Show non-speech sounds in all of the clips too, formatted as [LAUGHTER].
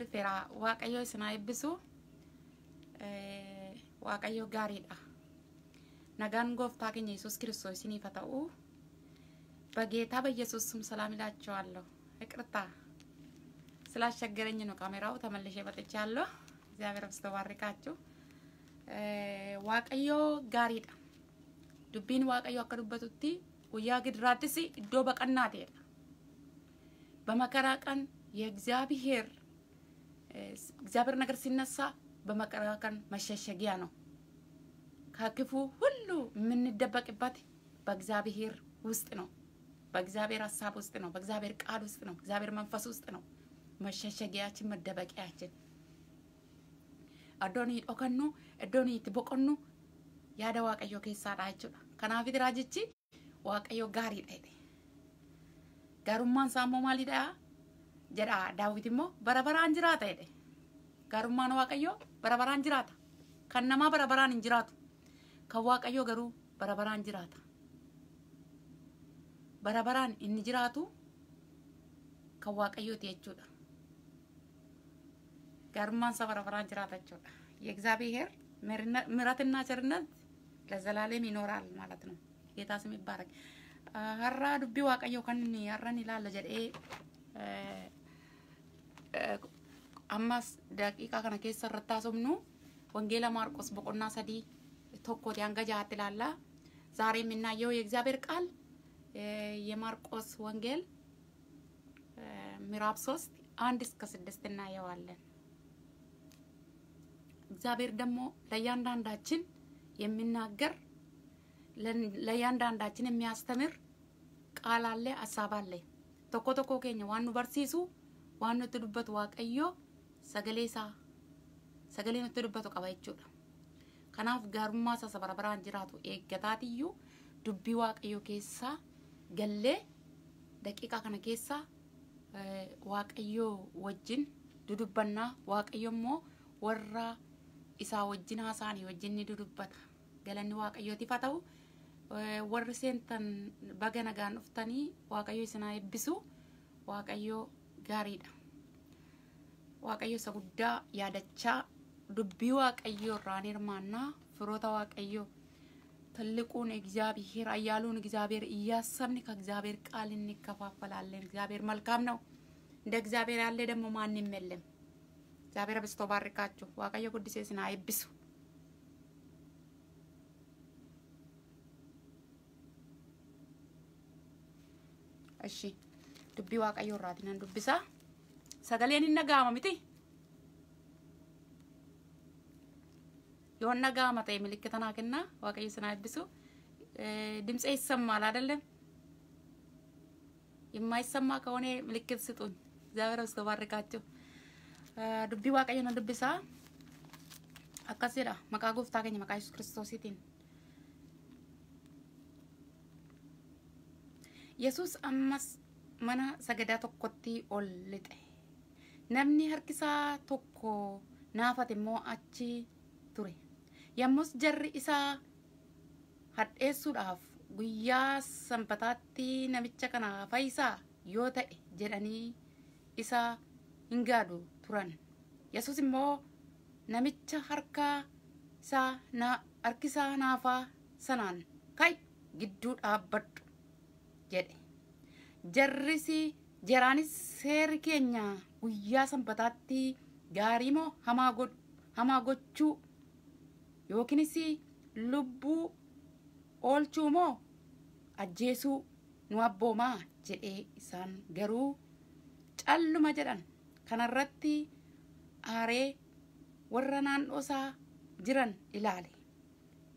dhufeera waaqayyo isin haa eebbisu waaqayyo gaariidha nagaan gooftaa keenya yesus ክርስቶስ haa ta'u በጌታ በኢየሱስ ስም ሰላም እላችኋለሁ። ይቅርታ ስላስቸገረኝ ነው ካሜራው ተመልሼ መጥቻለሁ። እግዚአብሔር አብዝቶ ባርካችሁ። ዋቀዮ ጋሪidha. Dubbiin waaqayyo akka dubbatutti guyyaa gidiraattis iddoo baqannaa ta'edha. በመከራ ቀን የእግዚአብሔር እግዚአብሔር ነገር ሲነሳ በመከራ ቀን መሸሸጊያ ነው። ከክፉ ሁሉ የምንደበቅበት በእግዚአብሔር ውስጥ ነው። በእግዚአብሔር ሀሳብ ውስጥ ነው። በእግዚአብሔር ቃል ውስጥ ነው። እግዚአብሔር መንፈስ ውስጥ ነው መሸሸጊያችን፣ መደበቂያችን። dhokannu iddoon itti boqonnu yaada waaqayyoo keessaadha jechuudha. Kanaaf raajichi waaqayyo gaariidha. Gaarummaan isaa immoo maalidha jedha daawwit immoo bara baraan jiraata jedhe. Gaarummaan waaqayyoo bara baraan jiraata. Kan namaa bara baraan hin jiraatu. Kan waaqayyoo garuu bara baraan jiraata. Bara baraan inni jiraatu kan waaqayyooti jechuudha. ጋርማን ሰው በረበራን ጅራታቸው የእግዚአብሔር ምሕረትና ቸርነት ለዘላለም ይኖራል ማለት ነው። ጌታ ስም ይባረክ። ሀራ ዱቢ ዋቀዮ ከን ሀረን ይላለ ጀዴ አማስ ደቂቃ ከነ ኬሰ ረታ ሶምኑ ወንጌላ ማርቆስ በቆና ሰዲ ቶኮት ያንገጃት ይላላ ዛሬ የምናየው የእግዚአብሔር ቃል የማርቆስ ወንጌል ምዕራፍ ሶስት አንድ እስከ ስድስት እናየዋለን። እግዚአብሔር ደግሞ ለእያንዳንዳችን የሚናገር ለእያንዳንዳችን የሚያስተምር qaalaallee hassaaballee tokko tokko keenya waan nu barsiisu waan nutti dubbatu waaqayyo sagalee isaa sagalee nutti dubbatu qaba jechuudha. Kanaaf gaarummaa isaa sabara baraan jiraatu eeggataatiyyuu dubbii waaqayyo keessaa gallee daqiiqaa kana keessaa waaqayyo wajjin dudubbannaa waaqayyo immoo warra isaa wajjin haasaanii wajjin ni dudubbata galanni waaqayyootiif haa ta'u. Warri seentan baga nagaan dhuftanii waaqayyo isin haa eebbisu. Waaqayyo gaariidha. Waaqayyo isa guddaa yaadachaa dubbii waaqayyo irraan hirmaannaa firoota waaqayyo ትልቁን እግዚአብሔር አያሉን እግዚአብሔር እያሰብን ከእግዚአብሔር ቃል እንከፋፈላለን። እግዚአብሔር መልካም ነው። እንደ እግዚአብሔር ያለ ደግሞ ማንም የለም። እግዚአብሔር አብዝቶ ባርካችሁ። ዋቀዮ ጉዲሴ ስና አይብሱ እሺ ዱቢ ዋቀዮ ራቲናን ዱቢሳ ሰገሌን ይነጋማ ሚቲ የሆነ ነጋማ ተይ ምልክተና ክና ዋቀዮ ስና አይብሱ ድምፄ ይሰማል አይደለም? የማይሰማ ከሆነ ምልክት ስጡኝ። እግዚአብሔር አብዝቶ ባርካችሁ። dubbii waaqayyo na dubbisaa akkas jedha maqaa gooftaa keenya maqaa yesus kiristoosiitiin yesus ammas mana sagadaa tokkotti ol lixe namni harkisaa tokko naafate immoo achi ture yommus jarri isaa hadheessuudhaaf guyyaa sanbataatti namicha kana fayyisaa yoo ta'e jedhanii isaa hin gaadu turan yesus immoo namicha harka isaa na harki isaa naafaa sanaan kai gidduu dhaabbadhu jedhe. Jarrisi jaraanis seerri keenya guyyaa sanbataatti gaarii moo hamaa gochuu? Yookiinis lubbuu oolchuu moo ajjeesuu nu abboomaa? Jedhee isaan garuu calluma jedhan. Kanarratti aaree warra naannoo isaa jiran ilaale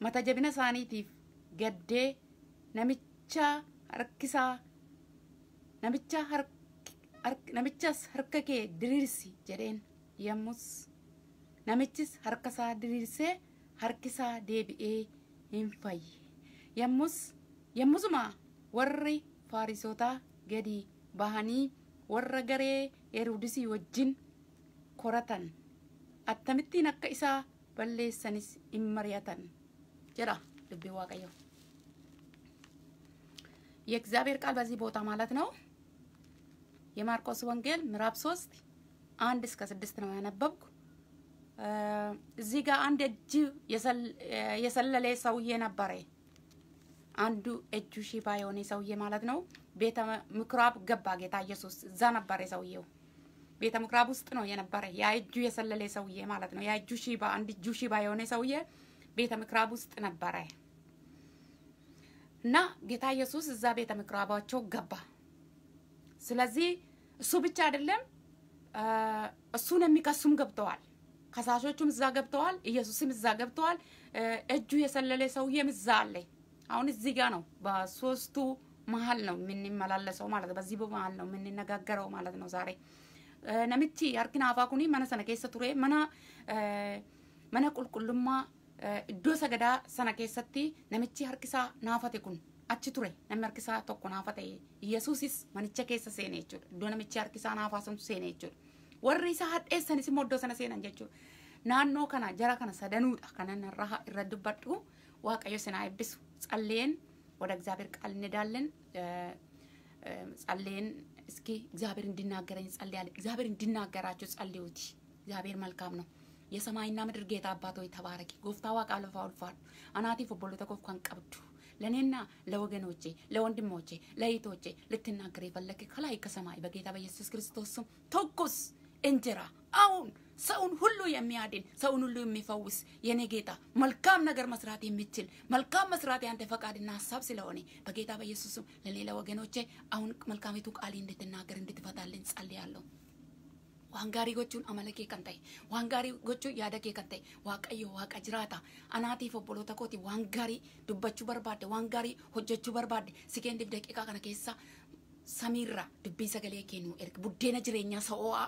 mata jabina isaaniitiif gaddee namicha harkisaa namicha namichas harka kee diriirsi jedheen yommus namichis harkasaa diriirsee harkisaa deebi'ee hin fayye yommus yommusuma warri faarisotaa gadi bahanii warra garee heroodisii wajjin koratan akkamittiin akka isaa balleessanis hin mari'atan jedha dubbii waaqayyo የእግዚአብሔር ቃል በዚህ ቦታ ማለት ነው የማርቆስ ወንጌል ምዕራፍ ሶስት አንድ እስከ ስድስት ነው ያነበብኩ። እዚህ ጋር አንድ እጅ የሰለለ ሰውዬ ነበረ። አንዱ እጁ ሽባ የሆነ ሰውዬ ማለት ነው። ቤተ ምኩራብ ገባ ጌታ ኢየሱስ። እዛ ነበረ ሰውዬው ቤተ ምኩራብ ውስጥ ነው የነበረ ያ እጁ የሰለለ ሰውዬ ማለት ነው። ያ እጁ ሽባ አንድ እጁ ሽባ የሆነ ሰውዬ ቤተ ምኩራብ ውስጥ ነበረ እና ጌታ ኢየሱስ እዛ ቤተ ምኩራባቸው ገባ። ስለዚህ እሱ ብቻ አይደለም፣ እሱን የሚከሱም ገብተዋል። ከሳሾቹም እዛ ገብተዋል። ኢየሱስም እዛ ገብተዋል። እጁ የሰለለ ሰውዬም እዛ አለ። አሁን እዚህ ጋር ነው በሶስቱ መሀል ነው የምንመላለሰው ማለት ነው። በዚህ መሀል ነው የምንነጋገረው ማለት ነው ዛሬ namichi harki naafaa kuni mana sana keessa ture iddoo sagadaa sana keessatti namichi harkisaa naafate kun achi ture namni harkisaa tokko naafate yesuusis manicha keessa seene jechuudha iddoo namichi harkisaa naafaa sun seene jechuudha warri isaa hadheessanis immoo iddoo sana seenan jechuudha naannoo kana jara kana sadanuudha kanan irra irra dubbadhu waaqayyo sinaa eebbisu ጸልየን ወደ እግዚአብሔር ቃል እንሄዳለን ጸልየን እስኪ እግዚአብሔር እንዲናገረኝ ጸልያለሁ። እግዚአብሔር እንዲናገራችሁ ጸልዩት። እግዚአብሔር መልካም ነው። የሰማይና ምድር ጌታ አባት ሆይ ተባረኪ። ጎፍታ ዋቃ ለፋ ኡልፋዱ አናቲፍ ኦቦሎተ ኮፍ ቀብዱ ለእኔና ለወገኖቼ ለወንድሞቼ ለእህቶቼ ልትናገር የፈለግ ከላይ ከሰማይ በጌታ በኢየሱስ ክርስቶስ ስም ተኩስ እንጀራ አሁን ሰውን ሁሉ የሚያድን ሰውን ሁሉ የሚፈውስ የኔ ጌታ መልካም ነገር መስራት የሚችል መልካም መስራት ያንተ ፈቃድና ሀሳብ ስለሆነ በጌታ በኢየሱስም ለሌላ ወገኖቼ አሁን መልካሚቱ ቃል እንድትናገር እንድትፈታልን ጸልያለሁ። waan gaarii gochuun amala kee kan ta'e waan gaarii gochuun yaada kee kan ta'e waaqayyo waaqa jiraata anaatiif obboloota kooti waan gaarii dubbachuu barbaadde waan gaarii hojjechuu barbaadde sikendiif daqiiqaa kana keessa samiirra dubbii sagalee kennu erga buddeena jireenyaa sa'oo'aa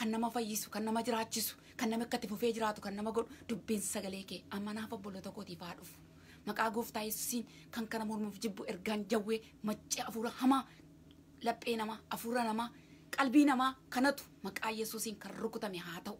kan nama fayyisu kan nama jiraachisu kan nama akkatti fufee jiraatu kan nama godhu dubbiin sagalee kee amma naaf obboloota kootiif haa dhufu maqaa gooftaa yesuusiin kan kana mormuuf jibbu ergaan jawwee maccee afuura hamaa laphee namaa afuura namaa qalbii namaa kanatu maqaa yesuusiin kan rukutame haa ta'u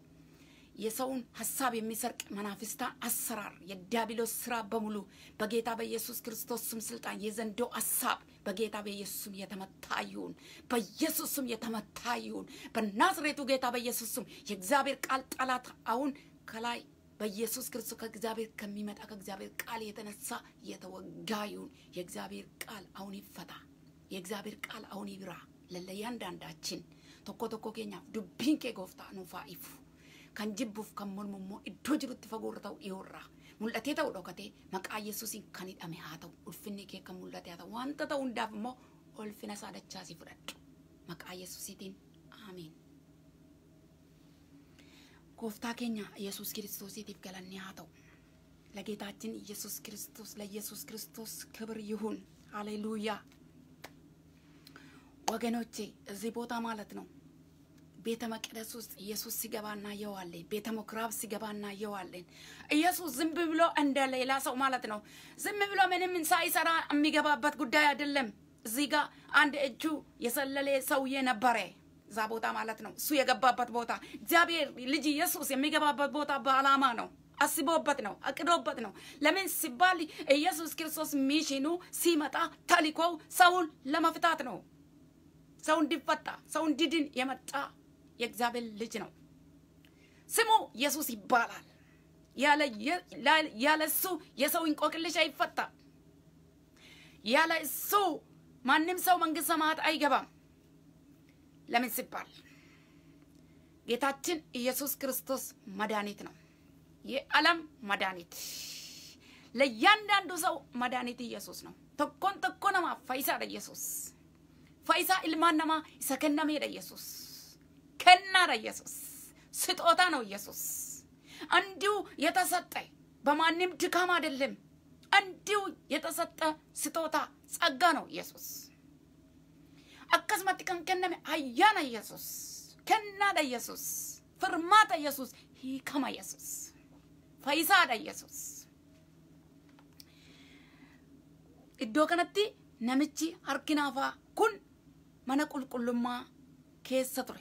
የሰውን ሀሳብ የሚሰርቅ መናፍስታ አሰራር የዲያብሎስ ስራ በሙሉ በጌታ በኢየሱስ ክርስቶስ ስም ስልጣን የዘንዶ ሀሳብ በጌታ በኢየሱስ ስም የተመታ ይሁን። በኢየሱስ ስም የተመታ ይሁን። በናዝሬቱ ጌታ በኢየሱስ ስም የእግዚአብሔር ቃል ጠላት አሁን ከላይ በኢየሱስ ክርስቶስ ከእግዚአብሔር ከሚመጣ ከእግዚአብሔር ቃል የተነሳ የተወጋ ይሁን። የእግዚአብሔር ቃል አሁን ይፈታ። የእግዚአብሔር ቃል አሁን ይብራ። ለለያንዳንዳችን ቶኮ ቶኮ ኬኛፍ ዱቢን ኬ ጎፍታ fagoorra ta'u dhiyoorraa mul'atee ta'u dhokatee maqaa yesuusiin kan hidhame haa ta'u ulfinni kee kan mul'ate haa ta'u wanta ta'u hundaaf immoo ulfina isaa dachaasii fudhadhu maqaa yesuusiitiin aamiin. gooftaa keenya yesuus kiristoosiitiif galanni haa ta'u ለጌታችን ኢየሱስ ክርስቶስ ለኢየሱስ ክርስቶስ ክብር ይሁን። ሃሌሉያ ወገኖቼ እዚህ ቦታ ማለት ነው ቤተ መቅደስ ውስጥ ኢየሱስ ሲገባ እናየዋለን። ቤተ ምኩራብ ሲገባ እናየዋለን። ኢየሱስ ዝም ብሎ እንደ ሌላ ሰው ማለት ነው ዝም ብሎ ምንም ሳይሰራ የሚገባበት ጉዳይ አይደለም። እዚህ ጋር አንድ እጁ የሰለለ ሰውዬ ነበረ እዛ ቦታ ማለት ነው። እሱ የገባበት ቦታ እግዚአብሔር ልጅ ኢየሱስ የሚገባበት ቦታ በዓላማ ነው። አስቦበት ነው፣ አቅዶበት ነው። ለምን ሲባል ኢየሱስ ክርስቶስ ሚሽኑ ሲመጣ ተልኮው ሰውን ለመፍታት ነው። ሰው እንዲፈታ ሰው እንዲድን የመጣ የእግዚአብሔር ልጅ ነው። ስሙ ኢየሱስ ይባላል። ያለ እሱ የሰው እንቆቅልሽ አይፈታም። ያለ እሱ ማንም ሰው መንግስት ሰማያት አይገባም። ለምን ሲባል ጌታችን ኢየሱስ ክርስቶስ መድኃኒት ነው። የዓለም መድኃኒት ለእያንዳንዱ ሰው መድኃኒት ኢየሱስ ነው። tokkoon tokko namaaf fayyisaadha Yesuus. Fayyisaa ilmaan namaa isa kennameedha Yesuus. kennaadha ኢየሱስ ስጦታ ነው ኢየሱስ እንዲሁ የተሰጠ በማንም ድካም አይደለም እንዲሁ የተሰጠ ስጦታ ጸጋ ነው ኢየሱስ akkasumatti kan kenname ayyaana ኢየሱስ kennaadha ኢየሱስ firmaata ኢየሱስ hiikama ኢየሱስ fayyisaadha ኢየሱስ iddoo kanatti namichi harki naafaa kun mana qulqullummaa keessa ture.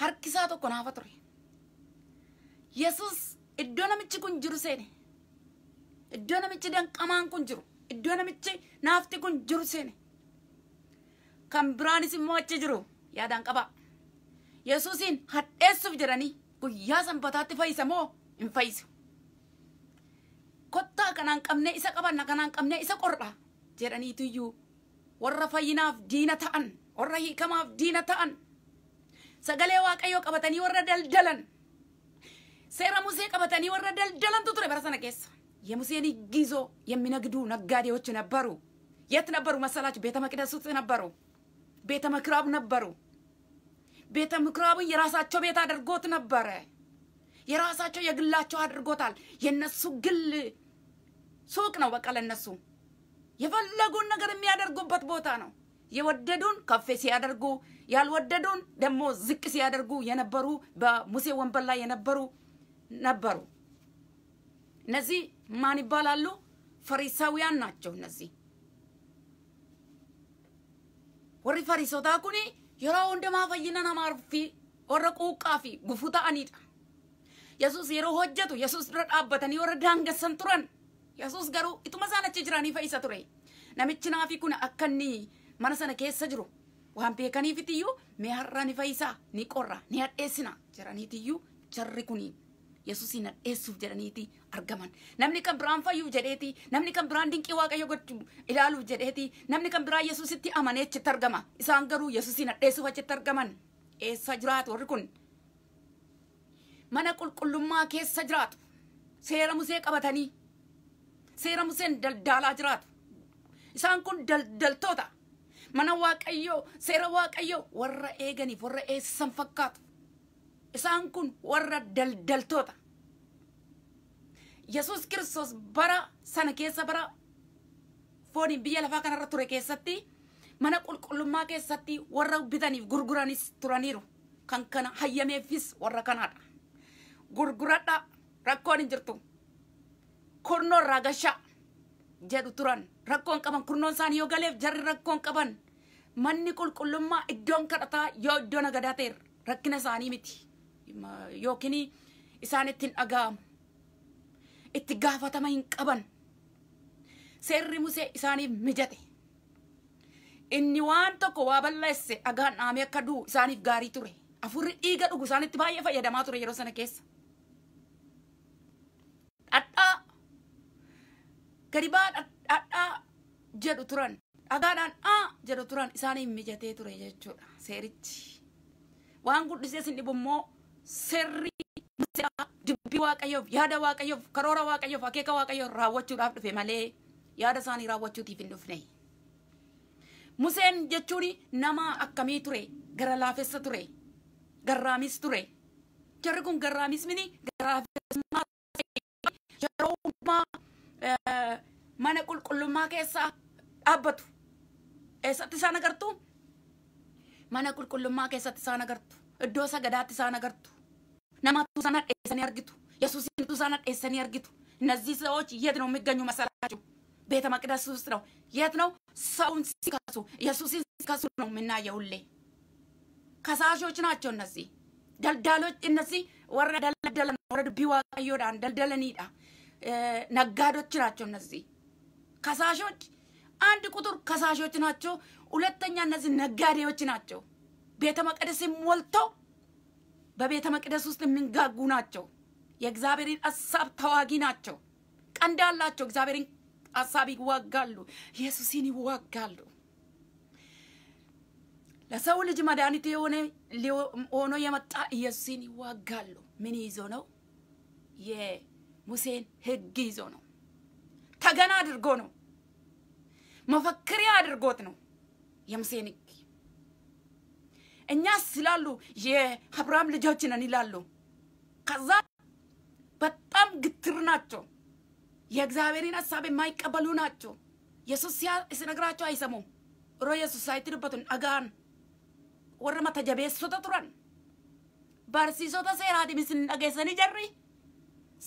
Harki isaa tokko naafa ture. Yesus iddoo namichi kun jiru seene. Iddoo namichi danqamaan kun jiru. Iddoo namichi naafti kun jiru seene. Kan biraanis immoo achi jiru yaadaan qaba. Yesuusiin hadheessuuf jedhanii guyyaa sanbataatti fayyisa moo hin fayyisu? Kottaa kanaan isa qabanna kanaan qabnee isa qorra jedhaniitu iyyuu warra fayyinaaf diina ta'an warra hiikamaaf diina ta'an sagalee waaqayyoo qabatanii warra daldalan seera musee qabatanii warra daldalantu ture bara sana keessa የሙሴን ይዞ የሚነግዱ ነጋዴዎች ነበሩ። የት ነበሩ መሰላችሁ? ቤተ መቅደስ ውስጥ ነበሩ። ቤተ ምኩራብ ነበሩ። ቤተ ምኩራቡን የራሳቸው ቤት አድርጎት ነበረ። የራሳቸው የግላቸው አድርጎታል። የነሱ ግል ሱቅ ነው። በቃ ለነሱ የፈለጉን ነገር የሚያደርጉበት ቦታ ነው። የወደዱን ከፍ ሲያደርጉ፣ ያልወደዱን ደግሞ ዝቅ ሲያደርጉ የነበሩ በሙሴ ወንበር ላይ የነበሩ ነበሩ። እነዚህ ማን ይባላሉ? ፈሪሳውያን ናቸው። እነዚህ ወሪ ፈሪሶታ ኩኒ የሮ ሁንደማ ፈይነ ነማርፊ ወረ ቁቃፊ ጉፉ ta'anidha. Yesuus yeroo hojjetu Yesuus dura dhaabbatanii warra daangessan turan. Yesuus garuu ituma isaan achi jiranii fayyisa ture. Namichi naafi kun akka inni mana sana keessa jiru waan beekaniifitiyyuu mee har'a ni fayyisaa ni qorra ni hadheessina jedhaniitiyyuu jarri kuni Yesuusin hadheessuuf jedhaniiti argaman. Namni kan biraan fayyuuf jedheeti namni kan biraan dinqii waaqayyo gochuu ilaaluuf jedheeti namni kan biraan Yesuusitti amanee achitti argama. Isaan garuu Yesuusin hadheessuuf achitti argaman. Eessa jiraatu warri kun? Mana qulqullummaa keessa jiraatu. Seera musee qabatanii. Seera museen daldaalaa jiraatu. Isaan kun daldaltoota. Mana waaqayyoo seera waaqayyoo warra eeganiif warra eessisan fakkaatu. Isaan kun warra daldaltoota. Yesuus Kiristoos bara sana keessa bara fooniin biyya lafaa kanarra ture keessatti mana qulqullummaa keessatti warra bitaniif gurguranis turaniiru. Kan kana hayyameefis warra kanaadha. Gurguradha rakkoon hin jirtu. Kurnoo irraa gashaa jedhu turan. Rakkoon qaban kurnoon isaanii yoo galeef jarri rakkoon qaban. Manni qulqullummaa iddoon kadhataa yoo iddoo nagadaa ta'e rakkina isaanii miti. Yookiin isaan ittiin dhaga'amu. Itti gaafatama hin qaban. Seerri musee isaaniif mijate. Inni waan tokko waa balleesse dhagaan dhaamee akka du'u isaaniif gaarii ture. Afurri dhiiga dhugu isaanitti baay'ee fayyadamaa ture yeroo sana keessa. Dhadhaa gadi baa dhadhaa jedhu turan. Dhagaadhaan aa jedhu turan isaaniif mijatee ture jechuudha seerichi. Waan guddisee sin dhibu immoo seerri dubbii waaqayyoof yaada waaqayyoof karoora waaqayyoof akeeka waaqayyoof raawwachuudhaaf dhufe malee yaada isaanii raawwachuutiif hin dhufne. Museen jechuun nama akkamii ture? Gara laafessa ture. Garraamis ture. Jarri kun garraamis mini garraafessumaa yeroo mana qulqullummaa keessaa dhaabbatu. Eessatti isaan agartu? Mana qulqullummaa keessatti isaan agartu. Iddoo sagadaatti isaan agartu. Namatu isaan hadheessanii argitu. Yesuusintu isaan hadheessanii argitu. እነዚህ ሰዎች የት ነው የሚገኙ መሰላችሁ? ቤተ መቅደስ ውስጥ ነው። የት ነው? ሰውን ሲከሱ ኢየሱስን ሲከሱ ነው የምናየው ሁሌ። ከሳሾች ናቸው እነዚህ ደልዳሎች። እነዚህ ወረ ደለደለ ወረ ድቢ ዋቀዮዳን ደልደለኒዳ ነጋዶች ናቸው እነዚህ ከሳሾች። አንድ ቁጥር ከሳሾች ናቸው። ሁለተኛ እነዚህ ነጋዴዎች ናቸው። ቤተ መቅደስ ሞልተው በቤተ መቅደስ ውስጥ የሚንጋጉ ናቸው። የእግዚአብሔርን ሀሳብ ተዋጊ ናቸው። ቀንድ አላቸው። እግዚአብሔርን ሀሳብ ይዋጋሉ። ኢየሱስን ይዋጋሉ። ለሰው ልጅ መድኃኒት የሆነ ሆኖ የመጣ ኢየሱስን ይዋጋሉ። ምን ይዞ ነው? የሙሴን ሕግ ይዞ ነው። ተገና አድርጎ ነው። መፈክሪያ አድርጎት ነው የሙሴን ሕግ። እኛስ ይላሉ የአብርሃም ልጆች ነን ይላሉ። ከዛ በጣም ግትር ናቸው። የእግዚአብሔርን ሀሳብ የማይቀበሉ ናቸው። ኢየሱስ ሲነግራቸው አይሰሙም። ሮ ኢየሱስ አይትድበቱን አጋን ወረ መተ ጀቤሶተ ቱረን በርሲሶተ ሴራ ዲሚስን jarri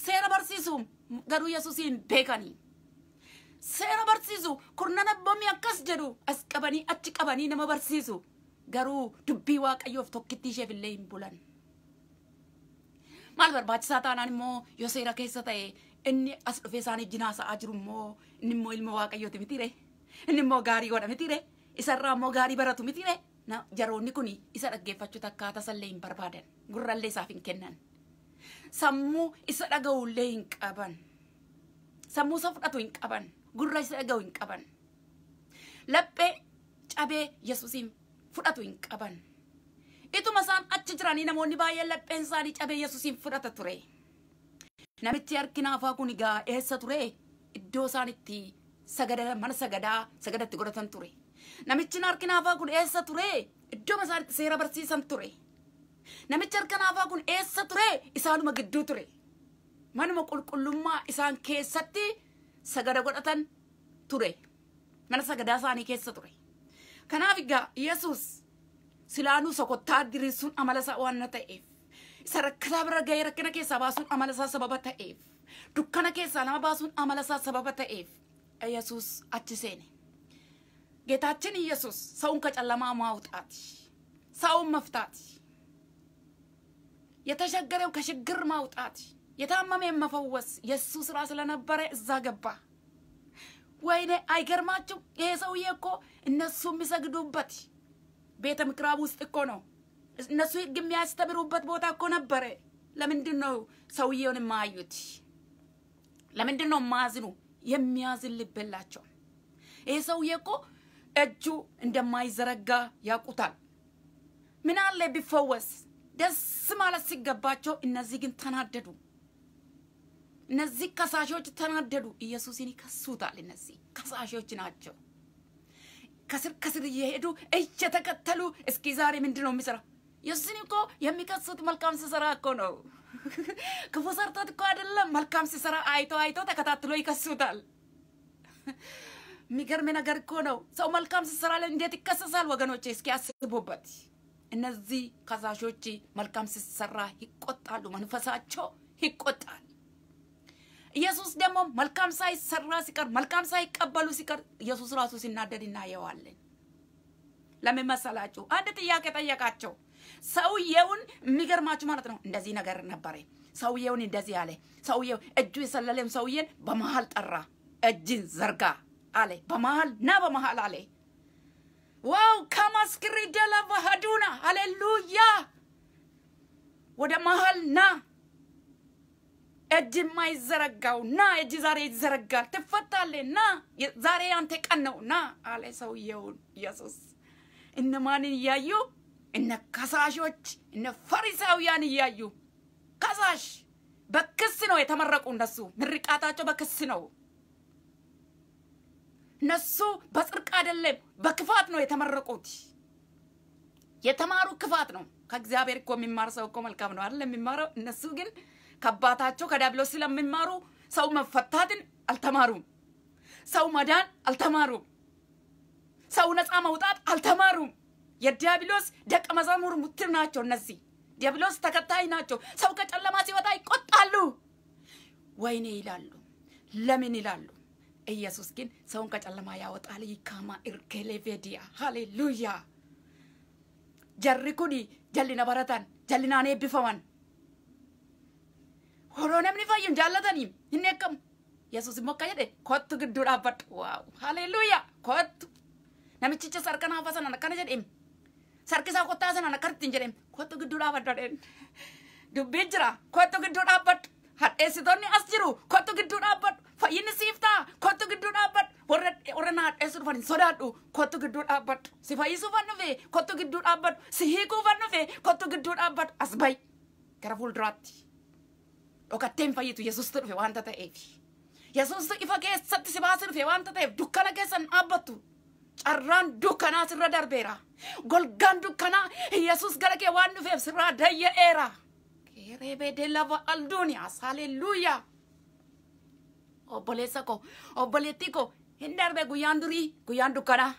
seera barsiisu garuu yesuusin beekanii seera barsiisu kurnan abboommii akkas jedhu as qabanii achi qabanii nama barsiisu garuu dubbii waaqayyoof tokkitti isheef illee hin bulan. Maal barbaachisaa taanaan immoo yoo seera keessa ta'e inni as dhufee isaaniif jinaa sa'aa jiru immoo inni immoo ilma waaqayyooti mitire inni immoo gaarii godha mitire isarraa immoo gaarii baratu miti ne jaroonni kun isa dhaggeeffachuu akkaataa isallee hin barbaadan gurrallee isaaf hin kennan sammuu isa dhaga'ullee hin qaban. Sammuu isa fudhatu hin qaban. Gurra isa dhaga'u hin qaban. Laphee cabee yesuusiin fudhatu hin qaban. Ituma isaan achi jiranii namoonni baay'een lapheen isaanii cabee yesuusiin fudhata ture. Namichi harki naafaa kun egaa eessa ture? Iddoo isaan itti mana sagadaa sagadatti godhatan ture. Namichi harki naafaa kun eessa ture? Iddoo isaan itti seera barsiisan ture namichi harka naafaa kun eessa ture isaanuma gidduu ture manuma qulqullummaa isaan keessatti sagada godhatan ture mana sagadaa isaanii keessa ture kanaaf egaa yesus silaanuu sokottaa diriirsuun amala isaa waan ta'eef isa rakkataa bira ga'ee rakkina keessaa baasuun amala isaa sababa ta'eef dukkana keessaa nama baasuun amala isaa sababa ta'eef yesus achi seene ጌታችን ኢየሱስ ሰውን ከጨለማ ማውጣት ሰውን መፍታት የተቸገረው ከችግር ማውጣት የታመመ መፈወስ የእሱ ስራ ስለነበረ እዛ ገባ። ወይኔ አይገርማችሁ? ይሄ ሰውዬ እኮ እነሱ የሚሰግዱበት ቤተ ምክራብ ውስጥ እኮ ነው። እነሱ ህግ የሚያስተምሩበት ቦታ እኮ ነበረ። ለምንድን ነው ሰውዬውን የማያዩት? ለምንድን ነው የማያዝኑ? የሚያዝን ልብ የላቸውም። ይሄ ሰውዬ እኮ እጁ እንደማይዘረጋ ያውቁታል። ምን አለ ቢፈወስ ደስ ማለት ሲገባቸው፣ እነዚህ ግን ተናደዱ። እነዚህ ከሳሾች ተናደዱ። ኢየሱስን ይከሱታል። እነዚህ ከሳሾች ናቸው። ከስር ከስር እየሄዱ እየተከተሉ እስኪ ዛሬ ምንድን ነው የሚሰራ? ኢየሱስን እኮ የሚከሱት መልካም ሲሰራ እኮ ነው። [LAUGHS] ክፉ ሰርቶት እኮ አይደለም። መልካም ሲሰራ አይቶ አይቶ ተከታትሎ ይከሱታል። [LAUGHS] የሚገርም ነገር እኮ ነው። ሰው መልካም ሲሰራ እንዴት ይከሰሳል? ወገኖቼ እስኪ አስቡበት። እነዚህ ከሳሾች መልካም ሲሰራ ይቆጣሉ፣ መንፈሳቸው ይቆጣል። ኢየሱስ ደግሞ መልካም ሳይሰራ ሲቀር መልካም ሳይቀበሉ ሲቀር ኢየሱስ ራሱ ሲናደድ እናየዋለን። ለምን መሰላችሁ? አንድ ጥያቄ ጠየቃቸው። ሰውየውን የሚገርማችሁ ማለት ነው እንደዚህ ነገር ነበረ። ሰውየውን እንደዚህ አለ። ሰውየው እጁ የሰለለም ሰውዬን በመሀል ጠራ። እጅን ዘርጋ አለ። በመሀል ና በመሀል አለ። ዋው ከማስክሪ ደላ ባህዱና ሃሌሉያ። ወደ መሀል ና እጅ የማይዘረጋው ና እጅ ዛሬ ይዘረጋል፣ ትፈታለህ። ና ዛሬ ያንተ ቀን ነው ና አለ ሰውየውን ኢየሱስ። እነማንን እያዩ? እነ ከሳሾች እነ ፈሪሳውያን እያዩ። ከሳሽ በክስ ነው የተመረቁ እነሱ፣ ምርቃታቸው በክስ ነው። እነሱ በጽድቅ አይደለም በክፋት ነው የተመረቁት። የተማሩ ክፋት ነው። ከእግዚአብሔር እኮ የሚማር ሰው እኮ መልካም ነው አይደል የሚማረው። እነሱ ግን ከአባታቸው ከዲያብሎስ ስለሚማሩ ሰው መፈታትን አልተማሩም። ሰው መዳን አልተማሩም። ሰው ነፃ መውጣት አልተማሩም። የዲያብሎስ ደቀ መዛሙርት ናቸው እነዚህ። ዲያብሎስ ተከታይ ናቸው። ሰው ከጨለማ ሲወጣ ይቆጣሉ። ወይኔ ይላሉ። ለምን ይላሉ? ኢየሱስ ግን ሰውን ከጨለማ ያወጣል። ይካማ ኢርኬሌቬዲያ ሃሌሉያ ጀሪ ኩኒ ጀሊነ በረተን ጀሊናን ኤብቢፈመን horoo namni fayyun jaallataniim hin eeggamu yesus immoo akka jedhe kottu gidduu dhaabbadhu waaw haleluuyaa kottu namichicha sarka naafa sanan akkana jedheem sarki isaa kottaa sanan akkanatti hin jedheem kottu gidduu dhaabbadhu jedheen dubbiin jira kottu gidduu dhaabbadhu hadheessitoonni as jiru kottu gidduu dhaabbadhu fayyinni siif ta'a kottu gidduu dhaabbadhu warra warra na hadheessu dhufan sodaadhu kottu gidduu dhaabbadhu si fayyisuufan dhufe kottu gidduu dhaabbadhu si hiikuufan dhufe kottu gidduu dhaabbadhu as bayi gara fuulduraatti dhokatteen fayyitu yesuustu dhufe waanta ta'eef yesuustu ifa keessatti si baasee dhufe waanta ta'eef dukkana keessan dhaabbattu carraan dukkanaa sirra darbeera golgaan dukkanaa yesuus gara kee waan dhufeef sirraa dayya'eera keereebedee lafa alduuniyaas haleluuyaa obboleessa koo obboleettii koo hin darbe guyyaan durii guyyaan dukkanaa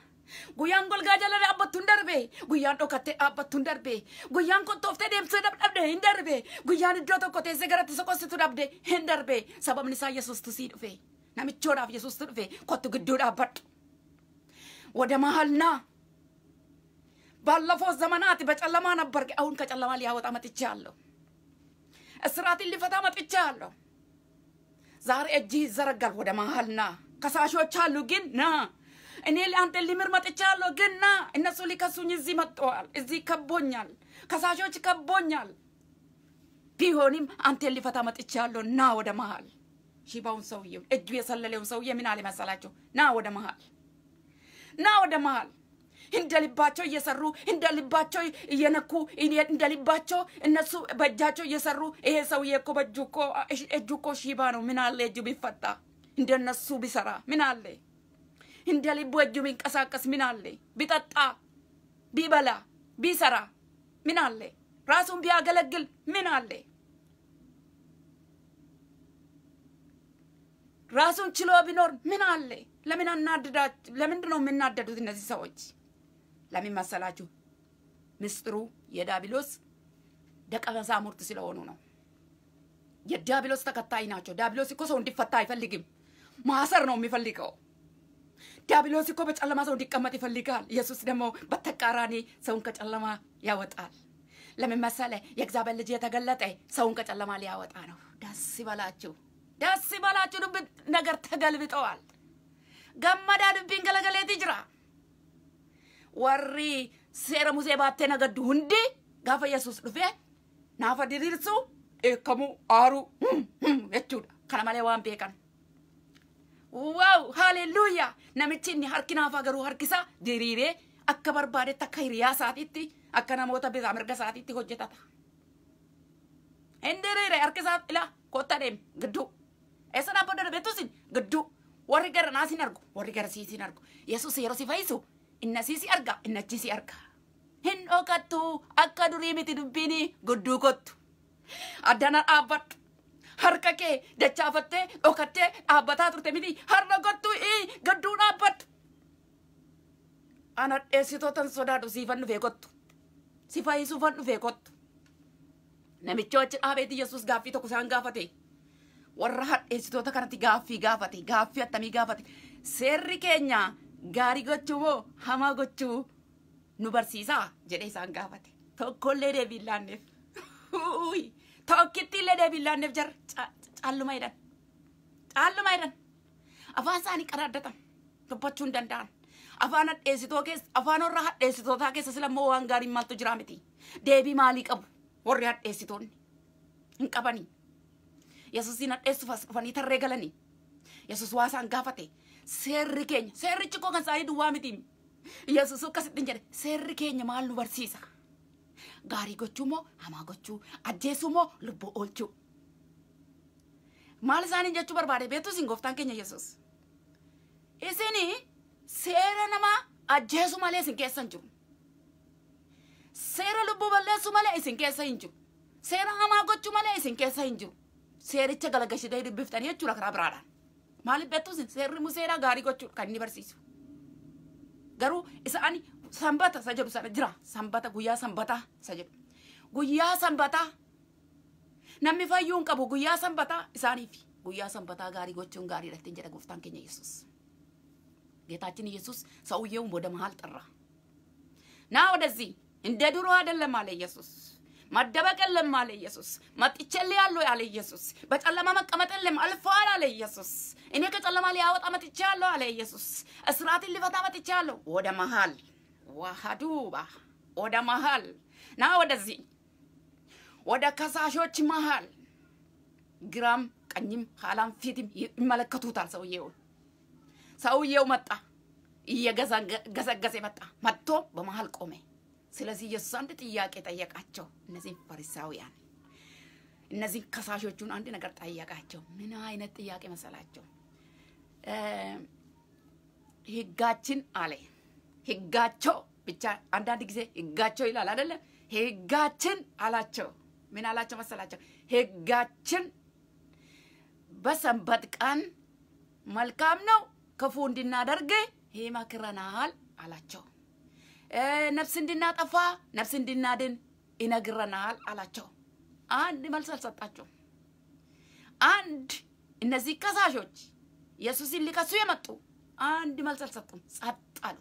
guyyaan golgaa jala dhaabbattu hin darbe guyyaan dhokattee dhaabbattu hin darbe guyyaan kottooftee deemsee dhabdhabde hin darbe guyyaan iddoo tokko teessee garatti soqossitu dhabde hin darbe sababni isaa yesuustu sii dhufe namichoodhaaf yesuustu dhufe kottu gidduu dhaabbadhu ወደ መሀል ና ባለፈው ዘመናት በጨለማ ነበር አሁን ከጨለማ ሊያወጣ መጥቻለሁ እስራትን ሊፈታ መጥቻለሁ ዛሬ እጅህ ይዘረጋል ወደ መሀል ና ከሳሾች አሉ ግን ና እኔ ለአንተ ሊምር መጥቻለሁ፣ ግን ና እነሱ ሊከሱኝ እዚህ መጥተዋል። እዚህ ከቦኛል፣ ከሳሾች ከቦኛል። ቢሆንም አንተን ሊፈታ መጥቻለሁ፣ ና ወደ መሃል። ሽባውን ሰውዬው እጁ የሰለለውን ሰውዬ ምን አለ መሰላችሁ? ና ወደ መሃል፣ ና ወደ መሃል እንደ ልባቸው እየሰሩ እንደ ልባቸው እየነኩ እንደ ልባቸው እነሱ በእጃቸው እየሰሩ ይሄ ሰውዬ እኮ በእጁ እኮ እጁ እኮ ሺባ ነው። ምን አለ እጁ ቢፈታ እንደነሱ ቢሰራ ምን አለ? እንደ ልቡ እጁ ቢንቀሳቀስ ምን አለ? ቢጠጣ ቢበላ ቢሰራ ምን አለ? ራሱን ቢያገለግል ምን አለ? ራሱን ችሎ ቢኖር ምን አለ? ለምን አናድዳ? ለምንድን ነው የምናደዱት እነዚህ ሰዎች? ለምን መሰላችሁ? ምስጢሩ የዳቢሎስ ደቀ መዛሙርት ስለሆኑ ነው። የዲያብሎስ ተከታይ ናቸው። ዲያብሎስ እኮ ሰው እንዲፈታ አይፈልግም፣ ማሰር ነው የሚፈልገው። ዲያብሎስ እኮ በጨለማ ሰው እንዲቀመጥ ይፈልጋል። ኢየሱስ ደግሞ በተቃራኒ ሰውን ከጨለማ ያወጣል። ለምን መሰለ? የእግዚአብሔር ልጅ የተገለጠ ሰውን ከጨለማ ሊያወጣ ነው። ደስ ይበላችሁ፣ ደስ ይበላችሁ። ድብ ነገር ተገልብጠዋል። ገመዳ ድቢን ገለገሌት ጅራ warri seera musee baattee nagaddu hundi gaafa yesus dhufe naafa diriirsu dheekkamuu aaruu jechuudha kana malee waan beekan waaw haleluuyaa namichi inni harki naafaa garuu harkisaa diriiree akka barbaadetti akka hiriyaa isaatiitti akka namoota bitaa mirga isaatiitti hojjetata hin diriire harki isaa ila kotta deem gidduu eessa dhaabbadda beektusin gidduu warri gara naas hin argu warri gara siis hin argu yesus yeroo si fayyisu innasii si arga innachi si arga hin dhokattu akka durii miti dubbiini gudduu kottu addana dhaabbadhu harka kee dachaafattee dhokattee dhaabbataa turte miti har'a kottu gadduu dhaabbadhu ana dheessitootan sodaadhu siifan dhufee kottu si fayyisuufan dhufee kottu namichi achi dhaabeeti yesus gaaffii tokko isaan gaafate warra hadheessitoota kanatti gaaffii gaafate gaaffii attamii gaafate seerri keenya gaarii gochuu moo hamaa gochuu nu barsiisaa jedhee isaan gaafate tokkollee deebii hin laanneef tokkitti illee deebii hin laanneef jarra caalluma jedhan caalluma jedhan afaan isaanii qadaaddatan dubbachuu hin danda'an afaan hadheessitoo keessa afaan warra hadheessitootaa keessa sila immoo waan gaarii maaltu jira miti deebii maalii qabu warri hadheessitoonni hin qabanii yesuusiin hadheessuuf as dhufanii tarree galanii yesus waa isaan gaafate seerri keenya seerrichi koo kan isaanii duwwaa miti yesus akkasitti jedhe seerri keenya maal nu barsiisa gaarii gochuu moo hamaa gochuu ajjeesuu moo lubbuu oolchuu maal isaanii jechuu barbaade beektu isin gooftaan keenya yesus isini seera namaa ajjeesuu malee isin keessa hin jiru seera lubbuu balleessuu malee isin keessa hin jiru seera hamaa gochuu malee isin keessa hin jiru seericha galagashitee dubbiftanii jechuudha karaa biraadhaan maaliif beektu isin seerri museedhaa gaarii gochuu kan inni barsiisu garuu isaan sanbata isa jedhu sana jira sanbata guyyaa sanbataa isa jedhu guyyaa sanbataa namni fayyuu hin qabu guyyaa sanbataa isaaniif guyyaa sanbataa gaarii gochuun gaariidha ittiin jedha gooftaan keenya yesus ጌታችን ኢየሱስ ሰውየውን ወደ መሀል ጠራ ና ወደዚህ እንደ ድሮ አይደለም አለ ኢየሱስ መደበቅ የለም አለ ኢየሱስ። መጥቼልሃለሁ አለ ኢየሱስ። በጨለማ መቀመጥ የለም። አልፈዋል አለ ኢየሱስ። እኔ ከጨለማ ሊያወጣ መጥቻለሁ አለ ኢየሱስ። እስራትን ሊፈታ መጥቻለሁ ወደ መሀል ዋሃዱባ ወደ መሀል ና ወደዚህ። ወደ ከሳሾች መሀል ግራም ቀኝም ኋላም ፊትም ይመለከቱታል ሰውየውን ሰውየው መጣ። እየገሰገሰ መጣ። መጥቶ በመሀል ቆመ ስለዚህ ኢየሱስ አንድ ጥያቄ ጠየቃቸው። እነዚህም ፈሪሳውያን እነዚህ ከሳሾቹን አንድ ነገር ጠየቃቸው። ምን አይነት ጥያቄ መሰላቸው? ህጋችን አለ። ህጋቸው ብቻ አንዳንድ ጊዜ ህጋቸው ይላል አይደለም ህጋችን አላቸው። ምን አላቸው መሰላቸው? ህጋችን በሰንበት ቀን መልካም ነው ክፉ እንድናደርግ ይመክረናል አላቸው ነፍስ እንድናጠፋ ነፍስ እንድናድን ይነግረናል አላቸው። አንድ መልስ አልሰጣቸው አንድ እነዚህ ከሳሾች ኢየሱስን ሊከሱ የመጡ አንድ መልስ አልሰጡም። ጸጥ አሉ።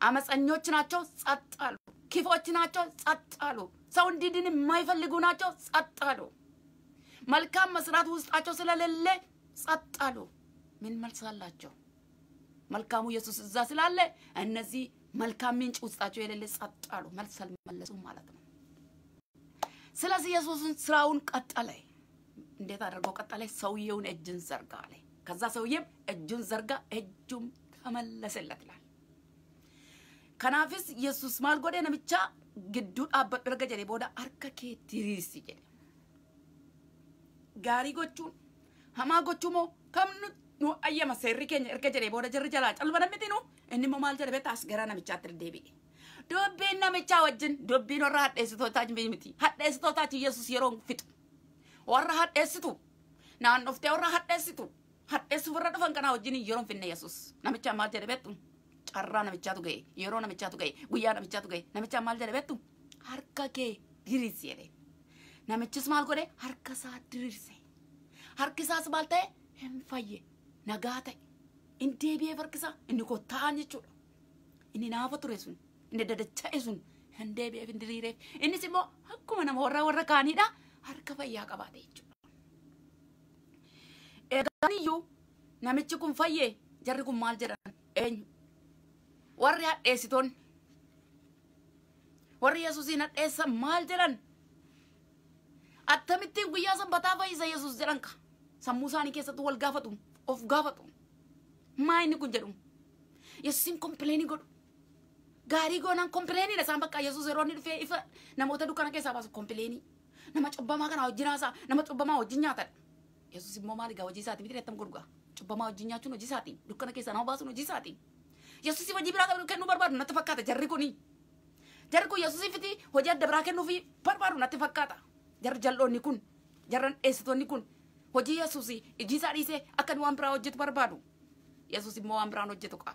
አመፀኞች ናቸው ጸጥ አሉ። ክፎች ናቸው ጸጥ አሉ። ሰው እንዲድን የማይፈልጉ ናቸው ጸጥ አሉ። መልካም መስራት ውስጣቸው ስለሌለ ጸጥ አሉ። ምን መልስ አላቸው? መልካሙ ኢየሱስ እዛ ስላለ እነዚህ መልካም ምንጭ ውስጣቸው የሌለ ጸጥ አሉ፣ መልስ አልመለሱም ማለት ነው። ስለዚህ ኢየሱስን ስራውን ቀጠለ። እንዴት አድርገው ቀጠለ? ሰውየውን እጅን ዘርጋ አለ። ከዛ ሰውዬም እጁን ዘርጋ፣ እጁም ተመለሰለት ይላል። namicha gidduu dhaabbadhu erga jedhe booda harka kee diriirsi jedhe gaarii gochuun hamaa gochuu moo kamnu nu ayyama seerri keenya erga jedhe booda jarri jalaa calbana miti nu inni immoo maal jedhe beektaa as gara namichaatti deebi'e dubbiin namichaa wajjin dubbiin warra hadheessitootaa miti hadheessitootaati yesus yeroo fixu warra hadheessitu naannoftee warra hadheessitu hadheessuuf irra dhufan kanaa wajjin yeroo finne yesus namichaa maal jedhe beektu carraa namichaatu ga'e yeroo namichaatu ga'e guyyaa namichaatu ga'e namichaan maal jedhe beektu harka kee diriirsi jedhe namichis maal godhe harka isaa diriirse harki isaas maal ta'e hin fayye nagaa ta'e inni deebi'ee harki isaa inni kottaan jechuudha inni naafa ture sun inni dadacha'e sun hin deebi'eef hin diriireef innis immoo akkuma nama warra warra kaaniidha harka fayyaa qabaate jechuudha. Egaan iyyuu namichi kun fayyee jarri kun maal jedhan eenyu warri hadheessitoonni warri yesuusiin hadheessan maal jedhan akkamittiin guyyaa sanbataa fayyisa yesuus jedhan ka sammuu isaanii keessatti wal gaafatu of gaafatu maa inni kun jedhu yesuusiin kompileeni godhu gaarii goonaan kompileeniidha isaan bakka yesuus yeroo inni dhufee ifa namoota dukkana keessaa baasu kompileeni nama cubbamaa kana wajjin haasaa nama cubbamaa wajjin nyaatadha yesuus immoo maali gaa hojii isaatii miti reettam godhugaa cubbamaa wajjin nyaachuun hojii isaatii dukkana keessaa nama baasuun hojii isaatii yesuusii hojii biraa kennuu barbaadu natti fakkaata jarri kuni jarri kun yesuusii fiti hojii adda biraa kennuufi barbaadu natti fakkaata jarri jal'oonni kun jarran dheessitoonni kun hojii yesuusii ijii isaa dhiisee akka waan biraa hojjetu barbaadu yesuus immoo waan biraan hojjetu qaba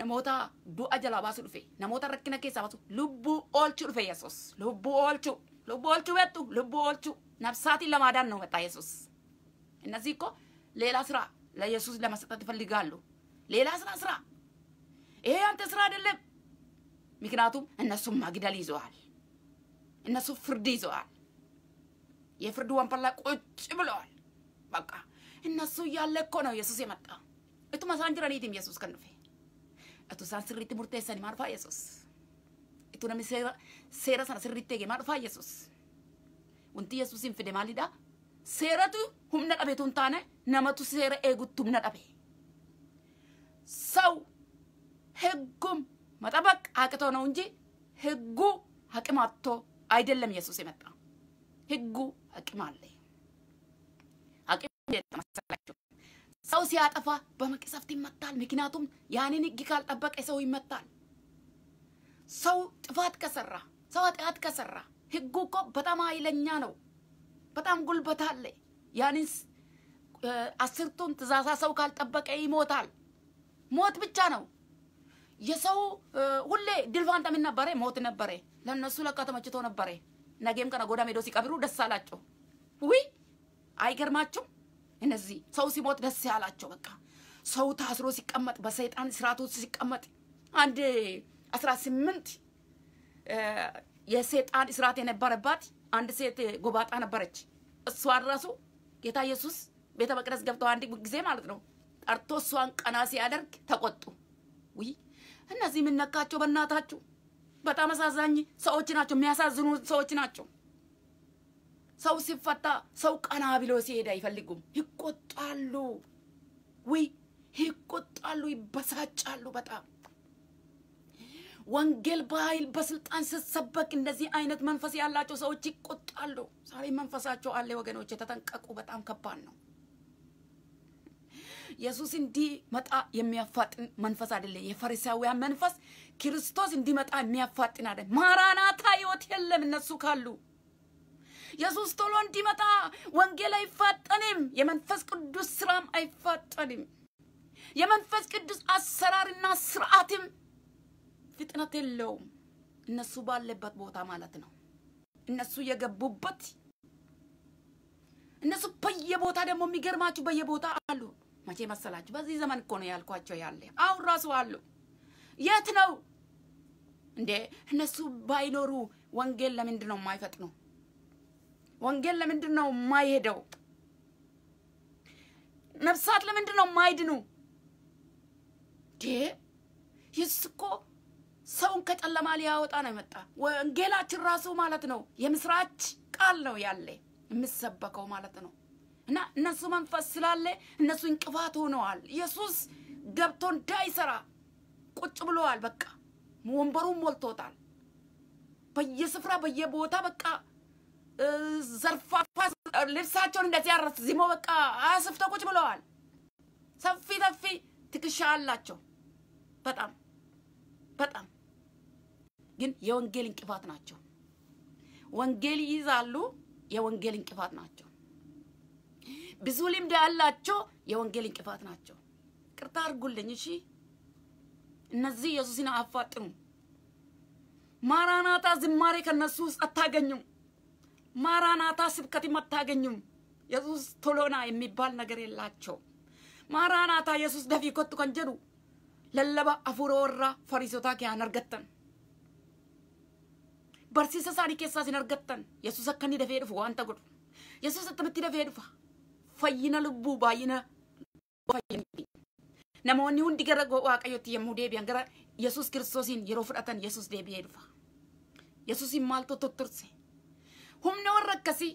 namoota du'a jalaa baasu dhufe namoota rakkina keessaa baasu lubbuu oolchuu dhufe yesuus lubbuu oolchuu lubbuu oolchuu beektu lubbuu oolchuu nafsaatiin lamaadaan ነው መጣ ኢየሱስ እነዚህ እኮ ሌላ ስራ ለኢየሱስ ለመስጠት ይፈልጋሉ ሌላ ስራ ስራ ይሄ አንተ ስራ አይደለም። ምክንያቱም እነሱም መግደል ይዘዋል፣ እነሱ ፍርድ ይዘዋል፣ የፍርድ ወንበር ላይ ቁጭ ብለዋል። በቃ እነሱ እያለ እኮ ነው ኢየሱስ የመጣ እቱ መሳን ጅረኒትም ኢየሱስ ከንፌ እቱ ሳን ስሪት ሙርቴሰኒ ማርፋ ኢየሱስ? እቱ ነሚ ሴራ ሰነ ስሪት ጌ ማርፋ ኢየሱስ? yesuusin fide maalidha seeratu humna dhabeetu hin taane namatu seera eegutti humna dhabe ሰው ህጉም መጠበቅ አቅቶ ነው እንጂ ህጉ አቅም አጥቶ አይደለም ኢየሱስ የመጣ ህጉ አቅም አለ አቅም መሰላቸው ሰው ሲያጠፋ በመቅሰፍት ይመታል ምክንያቱም ያንን ህግ ካልጠበቀ ሰው ይመታል ሰው ጥፋት ከሰራ ሰው ኃጢአት ከሰራ ህጉ እኮ በጣም ኃይለኛ ነው በጣም ጉልበት አለ ያንን አስርቱን ትእዛዛት ሰው ካልጠበቀ ይሞታል ሞት ብቻ ነው። የሰው ሁሌ ድልፋንታ ምን ነበረ? ሞት ነበረ። ለእነሱ ለካ ተመችቶ ነበረ። ነገም ከነገ ወዲያም ሄዶ ሲቀብሩ ደስ አላቸው። ውይ አይገርማችሁም? እነዚህ ሰው ሲሞት ደስ ያላቸው በቃ ሰው ታስሮ ሲቀመጥ በሰይጣን ስርዓት ውስጥ ሲቀመጥ አንድ አስራ ስምንት የሰይጣን ስርዓት የነበረባት አንድ ሴት ጎባጣ ነበረች። እሷን ራሱ ጌታ ኢየሱስ ቤተ መቅደስ ገብተው አንድ ጊዜ ማለት ነው ጠርቶ እሷን ቀና ሲያደርግ ተቆጡ። ውይ እነዚህ የምነካቸው በእናታችሁ በጣም አሳዛኝ ሰዎች ናቸው፣ የሚያሳዝኑ ሰዎች ናቸው። ሰው ሲፈታ ሰው ቀና ብሎ ሲሄድ አይፈልጉም፣ ይቆጣሉ። ውይ ይቆጣሉ፣ ይበሳጫሉ በጣም ወንጌል በኃይል በስልጣን ስትሰበክ እንደዚህ አይነት መንፈስ ያላቸው ሰዎች ይቆጣሉ። ዛሬ መንፈሳቸው አለ ወገኖች፣ የተጠንቀቁ። በጣም ከባድ ነው። ኢየሱስ እንዲመጣ የሚያፋጥን መንፈስ አይደለም። የፈሪሳውያን መንፈስ ክርስቶስ እንዲመጣ የሚያፋጥን አይደለም። ማራናታ ህይወት የለም እነሱ ካሉ ኢየሱስ ቶሎ እንዲመጣ ወንጌል አይፋጠንም። የመንፈስ ቅዱስ ስራም አይፋጠንም። የመንፈስ ቅዱስ አሰራርና ስርዓትም ፍጥነት የለውም። እነሱ ባለበት ቦታ ማለት ነው። እነሱ የገቡበት እነሱ በየቦታ ደግሞ የሚገርማችሁ በየቦታ አሉ። መቼ መሰላችሁ? በዚህ ዘመን እኮ ነው ያልኳቸው ያለ አሁን ራሱ አሉ። የት ነው እንዴ? እነሱ ባይኖሩ ወንጌል ለምንድን ነው የማይፈጥነው? ወንጌል ለምንድን ነው የማይሄደው? ነፍሳት ለምንድን ነው የማይድኑ? ኢየሱስ እኮ ሰውን ከጨለማ ሊያወጣ ነው የመጣ። ወንጌላችን ራሱ ማለት ነው የምስራች ቃል ነው ያለ የሚሰበከው ማለት ነው። እና እነሱ መንፈስ ስላለ እነሱ እንቅፋት ሆነዋል። ኢየሱስ ገብቶ እንዳይሰራ ቁጭ ብለዋል። በቃ ወንበሩን ሞልቶታል። በየስፍራ በየቦታ በቃ ዘርፋፋ ልብሳቸውን እንደዚህ አረዝሞ በቃ አስፍተው ቁጭ ብለዋል። ሰፊ ሰፊ ትከሻ አላቸው። በጣም በጣም ግን የወንጌል እንቅፋት ናቸው። ወንጌል ይይዛሉ፣ የወንጌል እንቅፋት ናቸው። ብዙ ልምድ ያላቸው የወንጌል እንቅፋት ናቸው። ቅርታ አድርጉልኝ እሺ። እነዚህ ኢየሱስን አያፋጥኑ። ማራናታ ዝማሬ ከነሱ ውስጥ አታገኙም። ማራናታ ስብከትም አታገኙም። ኢየሱስ ቶሎና የሚባል ነገር የላቸው። ማራናታ ኢየሱስ ደፊ ኮቱ ከን jedhu lallaba afuura warra fariisotaa keessaa argattan barsiisa isaanii keessaas hin argattan yesus akka inni dafee dhufu wanta godhu yesus attamitti dafee dhufa fayyina lubbuu baay'ina fayyinii namoonni hundi gara waaqayyotti yommuu deebi'an gara yesus kiristoosiin yeroo fudhatan yesus deebi'ee dhufa yesusin maaltu tutturse humna warra akkasii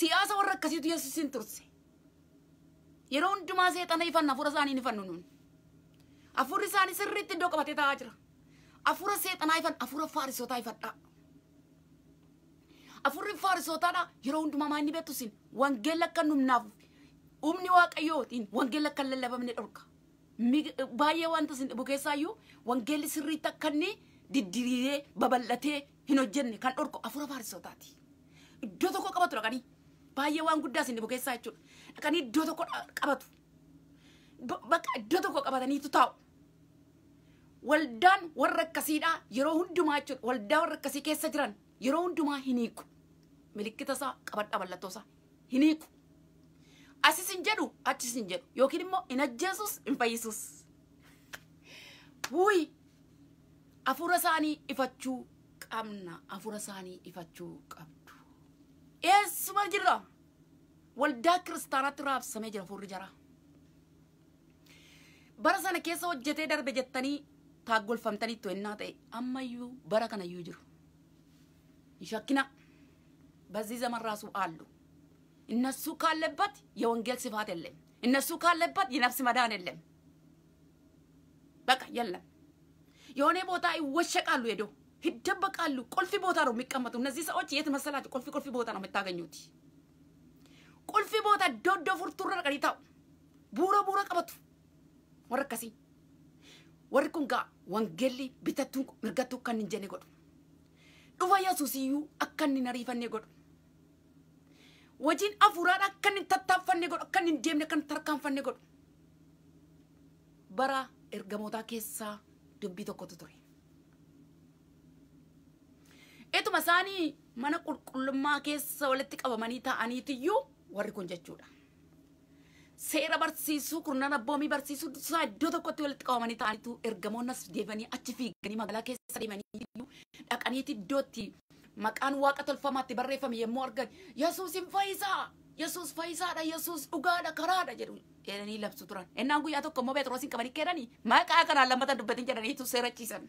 siyaasa warra akkasiitu yesusin turse yeroo hundumaa seexana ifanna hafuura isaanii ifannu nuun hafuurri isaanii sirriitti iddoo qabatee taa'aa jira hafuura seexanaa ifan hafuura faarisootaa ifadhaa hafuurri faarisootaadha yeroo hundumaa maa inni beektu sin wangeela akka numnaaf humni waaqayyootiin wangeela akka lallabamne dhorka baay'ee wanta sin dhibu keessaayyuu wangeelli sirriitti akka inni diddiriiree babal'atee hin hojjenne kan dhorku hafuura faarisootaati iddoo tokko qabatu dhaqanii baay'ee waan guddaa sin dhibu keessaa jechuudha dhaqanii iddoo tokko qabatu bakka iddoo tokko qabataniitu taa'u. Waldaan warra akkasiidha yeroo hundumaa jechuudha waldaa warra akkasii keessa jiran yeroo hundumaa hin hiiku. Milikkita isaa qabadha mallattoo isaa hin hiiku. Asis hin jedhu achis hin jedhu yookiin immoo hin ajjeesus hin fayyisus. Wuyi hafuura isaanii ifachuu qabna hafuura isaanii ifachuu qabdu. Eessuma jirra waldaa kiristaanaatti raabsamee jira hafuurri jaraa. bara sana keessa hojjetee darbe jettanii taaggolfamtanii to'annaa ta'e ammayyuu bara kanayyuu jiru. shakkina በዚህ ዘመን ራሱ አሉ። እነሱ ካለበት የወንጌል ስፋት የለም። እነሱ ካለበት የነፍስ መዳን የለም። በቃ የለም። የሆነ ቦታ ይወሸቃሉ፣ ሄዶ ይደበቃሉ። ቁልፊ ቦታ ነው የሚቀመጡ እነዚህ ሰዎች። የት መሰላችሁ? ቁልፊ ቁልፊ ቦታ ነው የምታገኙት። ቁልፊ ቦታ ዶዶ ፉርቱረ ቀዲታው ቡረ ቡረ ቀበቱ warra akkasii warri kun gaa wangeelli bitattuu mirgattuu akka hin jenne godhu dhufa wajjin afuuraadha akka inni tattaaffanne godhu akka inni deemne akka inni tarkaanfanne godhu bara ergamootaa keessaa dubbii tokkotu ture. Etuma isaanii mana qulqullummaa keessa walitti qabamanii taa'aniitiyyuu warri kun jechuudha. seera barsiisuu kurnan abboomii barsiisuu isaa iddoo tokkotti walitti qabamanii ta'anitu ergamoonnas deebanii achi fiiganii magaalaa keessa deemanii dhaqaniiti iddootti maqaan waaqa tolfamaatti barreeffame yommuu argan yesuusin fayyisaa yesuus fayyisaadha yesuus dhugaadha karaadha jedhu jedhanii labsu turan ennaan guyyaa tokko immoo beetroosiin qabanii kennanii maqaa kanaan lammata dubbatin jedhaniitu seerachiisan.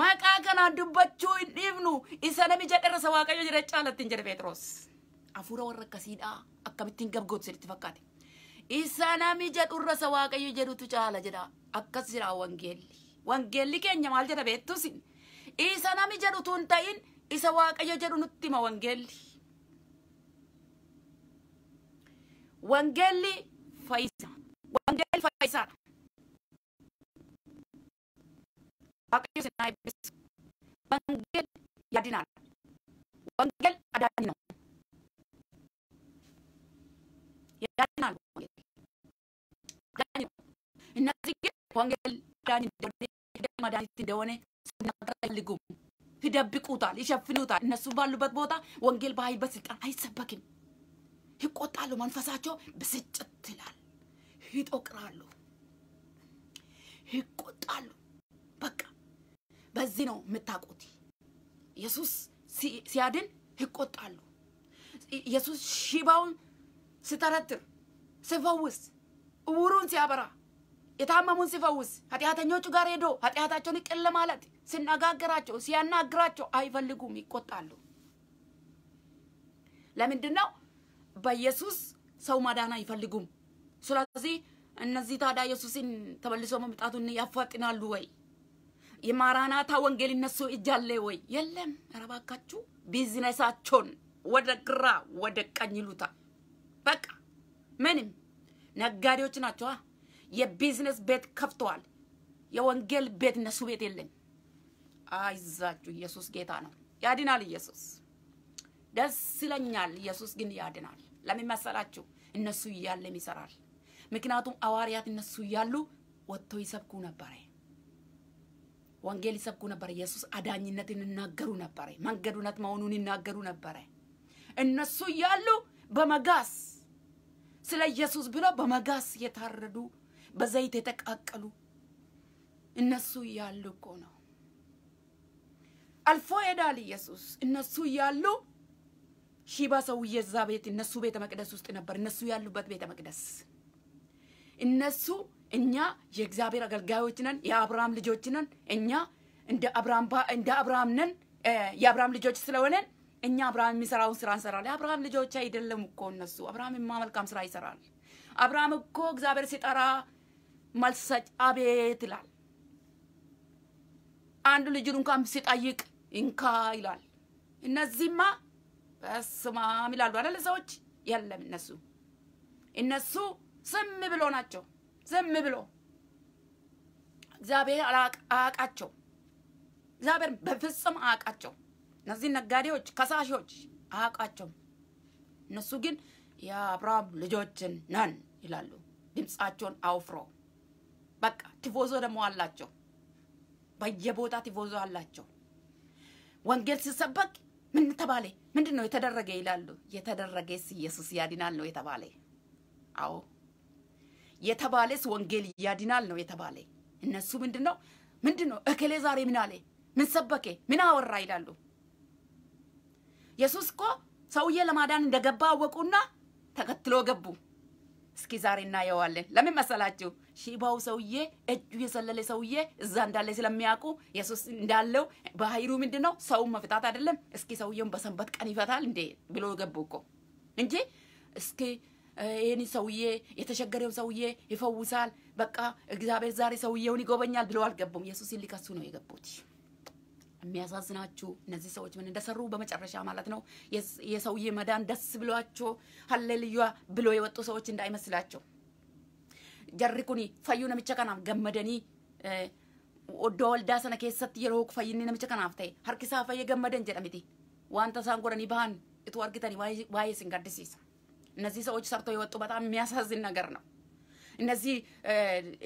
Maqaa kanaan dubbachuu hin dhiifnu isa nami jedhe isa waaqayyo jedhe caalattiin jedhe Beetroos. hafuura warra akkasiidha akkamittiin gabgootu sirriitti fakkaate isa nami jedhu irra isa waaqayyo jedhutu caala jedha akkas jedha wangeelli wangeelli keenya maal jedha beektus isa nami jedhu tun ta'in isa waaqayyo jedhu nutti hima wangeelli wangeelli fayyisa wangeelli fayyisaadha waaqayyo sinaa eebbisu wangeelli yaadinaadha wangeelli adaadina ያድናል ወንጌል ያድናል። እነዚህ ግን ወንጌል ዳን መድኃኒት እንደሆነ ሲናገር አይፈልጉም፣ ይደብቁታል፣ ይሸፍኑታል። እነሱ ባሉበት ቦታ ወንጌል በኃይል በስልጣን አይሰበክም። ይቆጣሉ፣ መንፈሳቸው ብስጭት ይላል፣ ይጦቅራሉ፣ ይቆጣሉ። በቃ በዚህ ነው የምታውቁት። ኢየሱስ ሲያድን ይቆጣሉ። ኢየሱስ ሽባውን ሲተረትር ሲፈውስ እውሩን ሲያበራ የታመሙን ሲፈውስ ኃጢአተኞቹ ጋር ሄዶ ኃጢአታቸውን ይቅር ለማለት ሲነጋገራቸው ሲያናግራቸው አይፈልጉም፣ ይቆጣሉ። ለምንድን ነው? በኢየሱስ ሰው ማዳን አይፈልጉም። ስለዚህ እነዚህ ታዲያ ኢየሱስን ተመልሶ መምጣቱን ያፋጥናሉ ወይ? የማራናታ ወንጌል እነሱ እጅ አለ ወይ? የለም። ኧረ እባካችሁ ቢዝነሳቸውን ወደ ግራ ወደ ቀኝ ይሉታል። በቃ ምንም ነጋዴዎች ናቸዋ። የቢዝነስ ቤት ከፍተዋል። የወንጌል ቤት እነሱ ቤት የለም። አይዛችሁ፣ ኢየሱስ ጌታ ነው። ያድናል ኢየሱስ። ደስ ይለኛል። ኢየሱስ ግን ያድናል። ለምን መሰላችሁ? እነሱ እያለም ይሰራል። ምክንያቱም ሐዋርያት እነሱ እያሉ ወጥቶ ይሰብኩ ነበረ። ወንጌል ይሰብኩ ነበረ። ኢየሱስ አዳኝነትን ይናገሩ ነበረ። መንገድ እውነት መሆኑን ይናገሩ ነበረ። እነሱ እያሉ በመጋስ ስለ ኢየሱስ ብለው በመጋስ የታረዱ በዘይት የተቃቀሉ እነሱ እያሉ እኮ ነው። አልፎ ሄዳል ኢየሱስ። እነሱ እያሉ ሺባ ሰውዬ እዛ ቤት እነሱ ቤተ መቅደስ ውስጥ ነበር። እነሱ ያሉበት ቤተ መቅደስ እነሱ እኛ የእግዚአብሔር አገልጋዮች ነን፣ የአብርሃም ልጆች ነን። እኛ እንደ አብርሃም እንደ አብርሃም ነን፣ የአብርሃም ልጆች ስለሆነን እኛ አብርሃም የሚሰራውን ስራ እንሰራለን። የአብርሃም ልጆች አይደለም እኮ እነሱ። አብርሃም ማ መልካም ስራ ይሰራል። አብርሃም እኮ እግዚአብሔር ሲጠራ መልስ ሰጭ አቤት ይላል። አንዱ ልጁን እንኳን ሲጠይቅ እንካ ይላል። እነዚህማ በስማም ይላሉ አይደል? ሰዎች የለም እነሱ እነሱ ዝም ብሎ ናቸው። ዝም ብሎ እግዚአብሔር አያውቃቸው። እግዚአብሔር በፍጹም አያውቃቸው። እነዚህ ነጋዴዎች፣ ከሳሾች አያውቃቸው። እነሱ ግን የአብርሃም ልጆችን ነን ይላሉ። ድምፃቸውን አውፍሮ በቃ ቲፎዞ ደግሞ አላቸው። በየቦታ ቲፎዞ አላቸው። ወንጌል ሲሰበክ ምን ተባለ? ምንድን ነው የተደረገ ይላሉ። የተደረገስ ኢየሱስ ያድናል ነው የተባለ። አዎ የተባለስ ወንጌል ያድናል ነው የተባለ። እነሱ ምንድን ነው ምንድን ነው እከሌ ዛሬ ምን አለ? ምን ሰበኬ? ምን አወራ ይላሉ። ኢየሱስ እኮ ሰውዬ ለማዳን እንደገባ አወቁና ተከትሎ ገቡ። እስኪ ዛሬ እናየዋለን። ለምን መሰላችሁ? ሺባው ሰውዬ እጁ የሰለለ ሰውዬ እዛ እንዳለ ስለሚያውቁ ኢየሱስ እንዳለው ባህሩ ምንድን ነው ሰውን መፍታት አይደለም። እስኪ ሰውየውን በሰንበት ቀን ይፈታል እንዴ ብሎ ገቡ እኮ እንጂ እስኪ ይህን ሰውዬ የተቸገረው ሰውዬ ይፈውሳል፣ በቃ እግዚአብሔር ዛሬ ሰውዬውን ይጎበኛል ብለው አልገቡም። ኢየሱስን ሊከሱ ነው የገቡት። የሚያሳዝናችሁ እነዚህ ሰዎች ምን እንደሰሩ በመጨረሻ ማለት ነው። የሰውዬ መዳን ደስ ብሏቸው ሀሌልያ ብሎ የወጡ ሰዎች እንዳይመስላቸው። ጀሪ ኩኒ ፈዩ ነሚcha kanaaf gammadanii oddoo waldaa sana keessatti yeroo fayyinni namicha kanaaf ta'e harki isaa fayyee gammadan jedhamiti wanta isaan godhanii bahan itu argitanii waa'ee isin gaddisiisa እነዚህ ሰዎች ሰርተው የወጡ በጣም የሚያሳዝን ነገር ነው። እነዚህ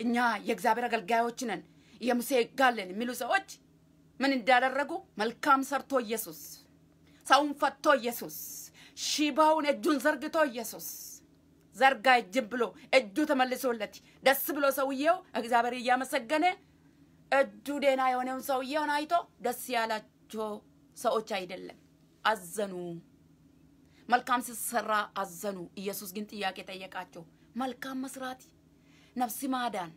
እኛ የእግዚአብሔር አገልጋዮች ነን የሙሴ ጋለን የሚሉ ሰዎች ምን እንዳደረጉ መልካም ሰርቶ ኢየሱስ ሰውን ፈቶ ኢየሱስ ሺባውን እጁን ዘርግቶ ኢየሱስ ዘርጋ እጅን ብሎ እጁ ተመልሶለት ደስ ብሎ ሰውየው እግዚአብሔር እያመሰገነ እጁ ደህና የሆነውን ሰውየውን አይቶ ደስ ያላቸው ሰዎች አይደለም፣ አዘኑ። መልካም ሲሰራ አዘኑ። ኢየሱስ ግን ጥያቄ ጠየቃቸው። መልካም መስራት ነፍስ ማዳን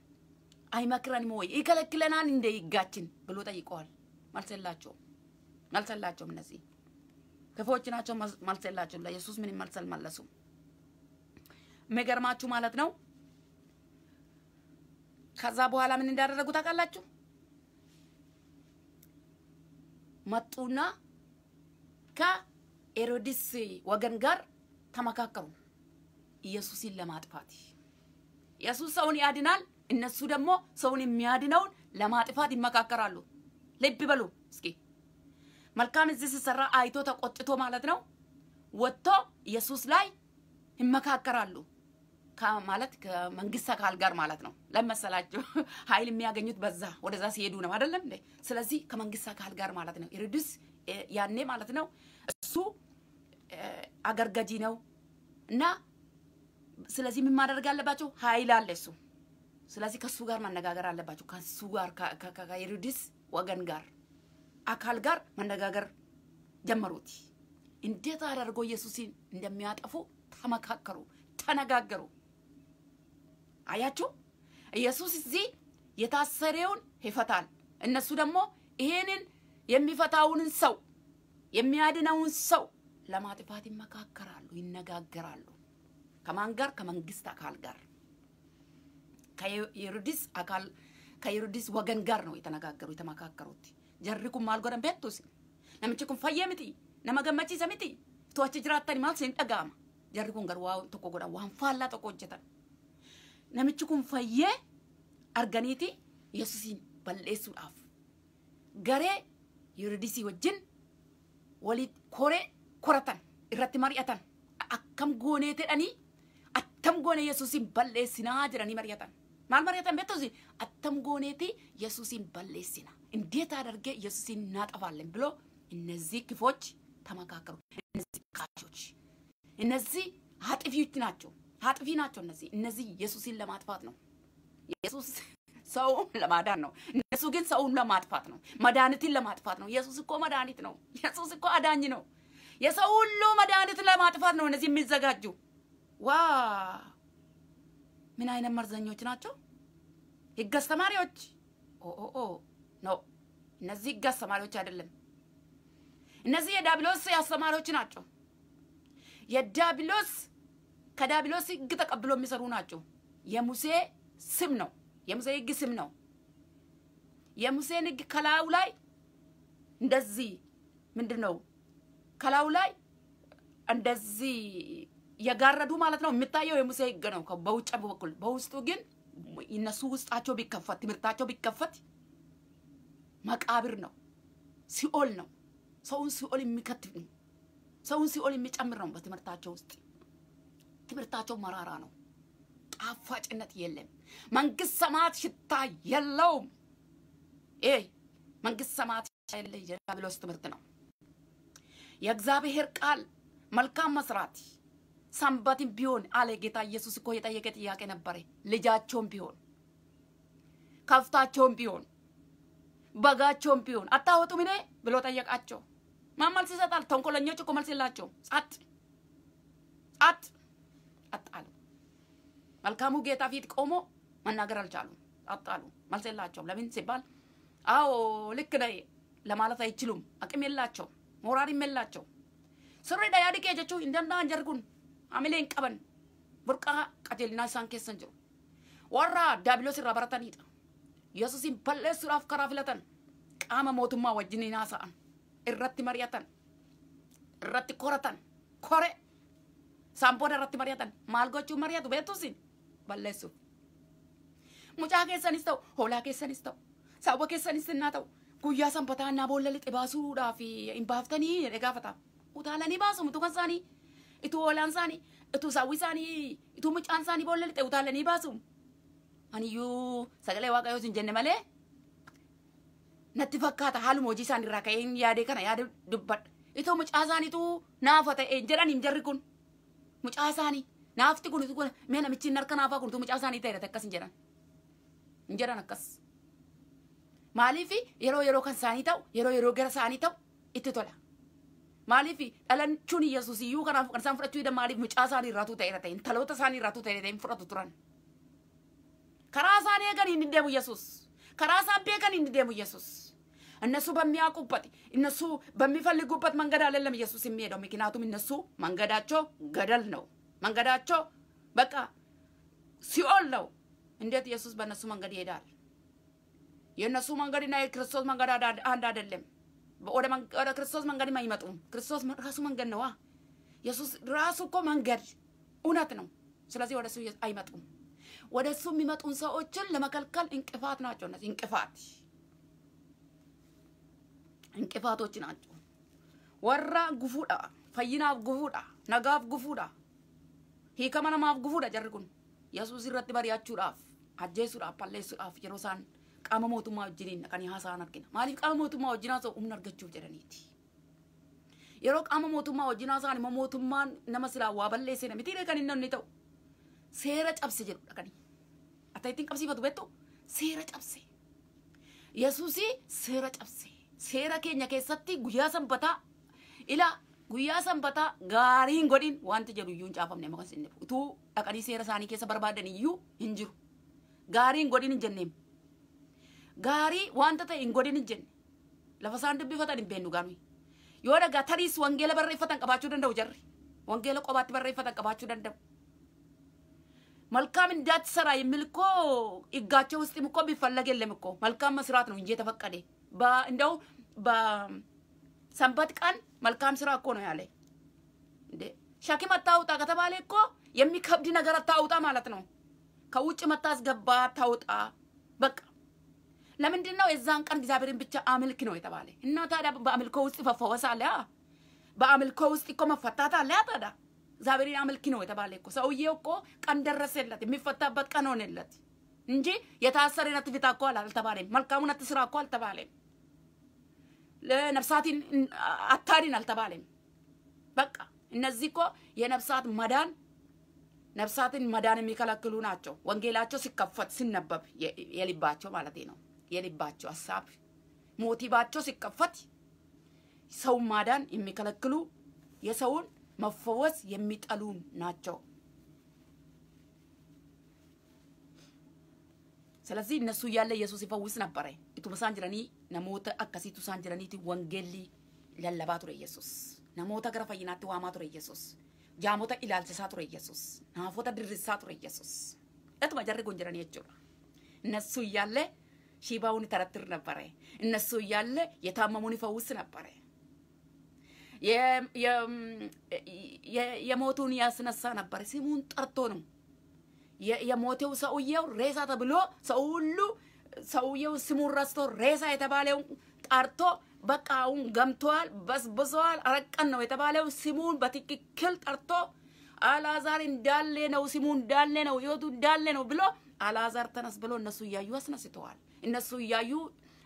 አይመክረንም ወይ ይከለክለናል እንደ ይጋችን ብሎ ጠይቀዋል። መልስ የላቸውም። እነዚህ ክፎች ናቸው። መልስ ለኢየሱስ ምንም መልስ አልመለሱም። የሚገርማችሁ ማለት ነው። ከዛ በኋላ ምን እንዳደረጉ ታውቃላችሁ? መጡና ከሄሮድስ ወገን ጋር ተመካከሩ ኢየሱስን ለማጥፋት። ኢየሱስ ሰውን ያድናል፣ እነሱ ደግሞ ሰውን የሚያድነውን ለማጥፋት ይመካከራሉ። ልብ በሉ እስኪ። መልካም እዚህ ሲሰራ አይቶ ተቆጥቶ ማለት ነው ወጥቶ ኢየሱስ ላይ ይመካከራሉ። ማለት ከመንግስት አካል ጋር ማለት ነው። ለመሰላቸው [LAUGHS] ኃይል የሚያገኙት በዛ ወደዛ ሲሄዱ ነው አይደለም እንዴ? ስለዚህ ከመንግስት አካል ጋር ማለት ነው። ሄሮድስ ያኔ ማለት ነው እሱ አገር ገዢ ነው እና ስለዚህ ምን ማድረግ አለባቸው? ኃይል አለ እሱ። ስለዚህ ከሱ ጋር መነጋገር አለባቸው። ከሱ ጋር ከሄሮድስ ወገን ጋር አካል ጋር መነጋገር ጀመሩት። እንዴት አደርጎ ኢየሱስን እንደሚያጠፉ ተመካከሩ፣ ተነጋገሩ። አያችሁ፣ ኢየሱስ እዚህ የታሰረውን ይፈታል። እነሱ ደግሞ ይሄንን የሚፈታውን ሰው የሚያድነውን ሰው ለማጥፋት ይመካከራሉ፣ ይነጋገራሉ። ከማን ጋር? ከመንግስት አካል ጋር ከሄሮድስ አካል ከሄሮድስ ወገን ጋር ነው የተነጋገሩ የተመካከሩት። ጀሪ ኩን ማል ጎደን ቤቱስ ነምቺ ኩን ፈየ ምቲ maal sin dhaga'ama jarri kun gar waa tokko godhan waan namichi kun fayyee arganiiti yesuusiin balleessuudhaaf garee Heroodisii wajjin walii koree koratan irratti mari'atan akkam goonee jedhanii attam goone yesuusiin balleessinaa jedhanii mari'atan maal mari'atan beektusi attam gooneeti yesuusiin balleessina እንዴት አድርጌ ኢየሱስን እናጠፋለን ብሎ እነዚህ ክፎች ተመካከሩ። እነዚህ ካቾች እነዚህ አጥፊዎች ናቸው፣ አጥፊ ናቸው። እነዚህ እነዚህ ኢየሱስን ለማጥፋት ነው። ኢየሱስ ሰውን ለማዳን ነው። እነሱ ግን ሰውን ለማጥፋት ነው፣ መድኃኒትን ለማጥፋት ነው። ኢየሱስ እኮ መድኃኒት ነው። ኢየሱስ እኮ አዳኝ ነው። የሰው ሁሉ መድኃኒት ለማጥፋት ነው እነዚህ የሚዘጋጁ። ዋ ምን አይነት መርዘኞች ናቸው! ህግ አስተማሪዎች oh no፣ እነዚህ ህግ አስተማሪዎች አይደለም። እነዚህ የዳብሎስ አስተማሪዎች ናቸው። የዳብሎስ ከዳብሎስ ህግ ተቀብሎ የሚሰሩ ናቸው። የሙሴ ስም ነው። የሙሴ ህግ ስም ነው። የሙሴን ህግ ከላዩ ላይ እንደዚህ ምንድን ነው ከላዩ ላይ እንደዚህ የጋረዱ ማለት ነው። የሚታየው የሙሴ ህግ ነው በውጭ በኩል። በውስጡ ግን እነሱ ውስጣቸው ቢከፈት ትምህርታቸው ቢከፈት መቃብር ነው፣ ሲኦል ነው። ሰውን ሲኦል የሚከትፍ ነው። ሰውን ሲኦል የሚጨምር ነው። በትምህርታቸው ውስጥ ትምህርታቸው መራራ ነው። ጣፋጭነት የለም። መንግስት ሰማያት ሽታ የለውም። ይሄ መንግስት ሰማያት ሽታ የለ የዲያብሎስ ትምህርት ነው። የእግዚአብሔር ቃል መልካም መስራት ሰንበትን ቢሆን አለ ጌታ ኢየሱስ እኮ የጠየቀ ጥያቄ ነበረ። ልጃቸውም ቢሆን ከፍታቸውም ቢሆን በጋቸውም ቢሆን አታወጡም እኔ ብሎ ጠየቃቸው። ማን መልስ ይሰጣል? ተንኮለኞች እኮ መልስ የላቸው። ጸጥ ጸጥ አሉ። መልካሙ ጌታ ፊት ቆሞ መናገር አልቻሉም። አሉ። መልስ የላቸውም። ለምን ሲባል አዎ ልክ ነህ ለማለት አይችሉም። አቅም የላቸው፣ ሞራልም የላቸው። ስሬዳ ያድቄ ጀቹ እንደንዳን ጀርጉን አሚሌን ቀበን ቡርቃ ቀጀልና ኢሳን ኬሰን ጅሩ ወራ ዳቢሎስ irraa baratanidha. Yesuusin balleessuudhaaf karaa filatan qaama mootummaa wajjin haasa'an irratti mari'atan irratti koratan kore isaan booda irratti mari'atan maal gochuun mari'atu beektusin balleessuuf. Mucaa keessanis ta'u hoolaa keessanis ta'u saawwa keessanis innaa ta'u guyyaa sanbataa innaa boolla lixe baasuudhaaf hin baaftanii jedhee gaafata. Utaalanii baasu mutukan isaanii ituu hoolaan isaanii ituu saawwi isaanii ituu mucaan isaanii boolla lixe utaalanii baasu. Aniyyuu sagalee waaqayyoos hin jenne malee natti fakkaata haaluma hojii isaanii irraa ka'een yaadee kana yaada dubbadha. Itoo mucaa isaaniitu naafa ta'e jedhan hin jarri kun mucaa isaanii naafti kun mee namichi harka naafaa kun mucaa isaanii ta'e akkas hin jedhan. Hin jedhan akkas. Maaliif yeroo yeroo kan isaanii ta'u yeroo yeroo gara isaanii ta'u itti tola. Maaliif dhalachuun Yesuus iyyuu kanaaf kan isaan fudhachuu hidhan maaliif mucaa isaanii irraatu ta'e ta'e intaloota isaanii irraatu ta'e ta'e fudhatu turan. Karaa isaanii eegan hin deemu Yesuus. Karaa isaan beekan hin deemu Yesuus. እነሱ በሚያውቁበት እነሱ በሚፈልጉበት መንገድ አይደለም ኢየሱስ የሚሄደው። ምክንያቱም እነሱ መንገዳቸው ገደል ነው። መንገዳቸው በቃ ሲኦል ነው። እንዴት ኢየሱስ በእነሱ መንገድ ይሄዳል? የእነሱ መንገድና የክርስቶስ መንገድ አንድ አይደለም። ወደ ክርስቶስ መንገድ አይመጡም። ክርስቶስ ራሱ መንገድ ነዋ። ኢየሱስ ራሱ እኮ መንገድ እውነት ነው። ስለዚህ ወደ እሱ አይመጡም። ወደ እሱ የሚመጡን ሰዎችን ለመከልከል እንቅፋት ናቸው። እንቅፋት እንቅፋቶች ናቸው። ወራ ጉፉዳ ፈይናፍ ጉፉዳ ነጋፍ ጉፉዳ yeroo isaan qaama mootummaa wajjiniin dhaqanii haasa'an argina maaliif qaama mootummaa wajjin haasa'u humna argachuuf jedhaniiti yeroo qaama mootummaa wajjin haasa'an immoo mootummaan nama silaa waa balleessee miti kan inni inni ta'u seera cabse jedhu dhaqanii akka ittiin qabsiifatu beektu seera cabse yesuusii seera cabse seera keenya keessatti guyyaa sanbataa ila guyyaa sanbataa gaarii hin godhin wanti jedhu iyyuu hin caafamne maqaan sinne utuu dhaqanii seera isaanii keessa barbaadan iyyuu hin jiru gaarii hin godhin hin jenneem gaarii wanta ta'e hin godhin hin jenne lafa isaan dubbifatan hin beennu gaanu yoo dhagaa tariis wangeela barreeffatan qabaachuu danda'u jarri wangeela qobaatti barreeffatan qabaachuu danda'u መልካም እንዳትሰራ የሚል እኮ ሕጋቸው ውስጥም እኮ ቢፈለግ የለም እኮ መልካም መስራት ነው እንጂ የተፈቀደ እንደው በሰንበት ቀን መልካም ስራ እኮ ነው ያለ እንዴ ሸክም አታውጣ ከተባለ እኮ የሚከብድ ነገር አታውጣ ማለት ነው። ከውጭ መታስገባ አታውጣ። በቃ ለምንድን ነው የዛን ቀን እግዚአብሔርን ብቻ አምልክ ነው የተባለ? እና ታዲያ በአምልኮ ውስጥ መፈወስ አለ። በአምልኮ ውስጥ እኮ መፈታት አለ። ታዲያ እግዚአብሔርን አምልክ ነው የተባለ እኮ ሰውዬው እኮ ቀን ደረሰለት፣ የሚፈታበት ቀን ሆነለት እንጂ የታሰረን አትፍታ እኮ አልተባለም። መልካሙን አትስራ እኮ አልተባለም። ነፍሳትን አታድን አልተባለም። በቃ እነዚህ እኮ የነፍሳት መዳን ነፍሳትን መዳን የሚከለክሉ ናቸው። ወንጌላቸው ሲከፈት ሲነበብ የልባቸው ማለት ነው። የልባቸው ሀሳብ ሞቲቫቸው ሲከፈት ሰውን ማዳን የሚከለክሉ የሰውን መፈወስ የሚጠሉ ናቸው። ስለዚህ እነሱ እያለ ኢየሱስ ይፈውስ ነበረ። jiranii namoota akkasiitu isaan jiraniiti wangeelli lallabaa ture Yesus. Namoota gara fayyinaatti waamaa ture Yesus. Jaamota ilaalchisaa ture Yesus. Naafota dirrisaa ture Yesus. Etuma jarri kun jiranii jechuudha. እነሱ እያለ ሺባውን ይተረትር ነበረ። እነሱ እያለ የታመሙን ይፈውስ ነበረ። የሞቱን ያስነሳ ነበረ። ስሙን ጠርቶ ነው የሞቴው ሰውየው ሬሳ ተብሎ ሰው ሁሉ ሰውየው ስሙን ረስቶ ሬሳ የተባለው ጠርቶ በቃ አሁን ገምተዋል፣ በስብሰዋል፣ አረቀን ነው የተባለው ስሙን በትክክል ጠርቶ አልዓዛር እንዳለ ነው፣ ስሙ እንዳለ ነው፣ ህይወቱ እንዳለ ነው ብሎ አልዓዛር ተነስ ብሎ እነሱ እያዩ አስነስተዋል። እነሱ እያዩ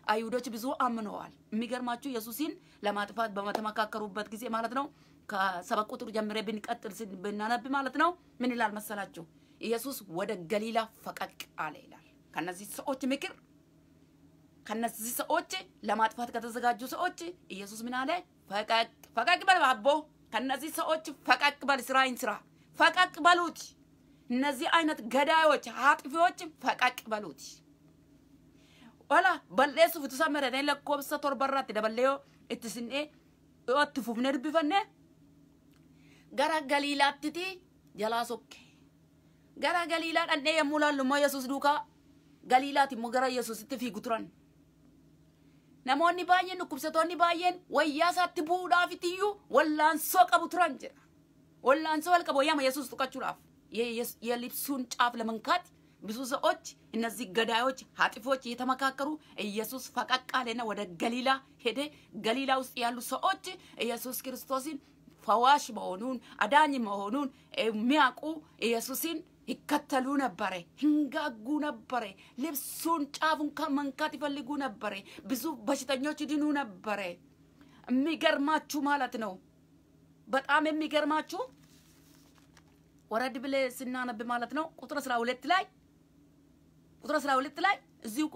አይሁዶች ብዙ አምነዋል። የሚገርማችሁ ኢየሱስን ለማጥፋት በተመካከሩበት ጊዜ ማለት ነው ከሰባት ቁጥር ጀምሬ ብንቀጥል ብናነብ ማለት ነው ምን ይላል መሰላችሁ? ኢየሱስ ወደ ገሊላ ፈቀቅ አለ ይላል። ከነዚህ ሰዎች ምክር ከነዚህ ሰዎች ለማጥፋት ከተዘጋጁ ሰዎች ኢየሱስ ምን አለ? ፈቀቅ ፈቀቅ በል አቦ፣ ከነዚህ ሰዎች ፈቀቅ በል፣ ስራዬን ስራ፣ ፈቀቅ በሉት። እነዚህ አይነት ገዳዮች፣ አጥፊዎች ፈቀቅ በሉት። ወላ በሌሱ ፍቱ ሰመረኔ ለኮብሰ ቶርበራት ደበሌዮ እትስኔ እወት ፉፍኔ ድብፈኔ ገራ ገሊላትቲ ጀላ ገራ ገሊላ ደኔ የሙላሉ ሞ የሱስ ዱካ ገሊላት ሞ ገራ የሱስtti fiigu turan namoonni baay'een dhukkubsatoonni baay'een wayyaa isaatti bu'uudhaafitiyyuu wallaansoo qabu turan jedha wallaansoo wal qabu wayyaama yesuus tuqachuudhaaf የልብሱን ጫፍ ለመንካት ብዙ ሰዎች እነዚህ ገዳዮች ሀጢፎች እየተመካከሩ ኢየሱስ ፈቀቅ አለና ወደ ገሊላ ሄደ። ገሊላ ውስጥ ያሉ ሰዎች ኢየሱስ ክርስቶስን ፈዋሽ መሆኑን አዳኝ መሆኑን የሚያውቁ ኢየሱስን ይከተሉ ነበረ፣ ህንጋጉ ነበረ። ልብሱን ጫፉን ከመንካት ይፈልጉ ነበረ። ብዙ በሽተኞች ድኑ ነበረ። የሚገርማችሁ ማለት ነው። በጣም የሚገርማችሁ ወረድ ብለ ስናነብ ማለት ነው ቁጥር አስራ ሁለት ላይ ቁጥር አስራ ሁለት ላይ እዚሁ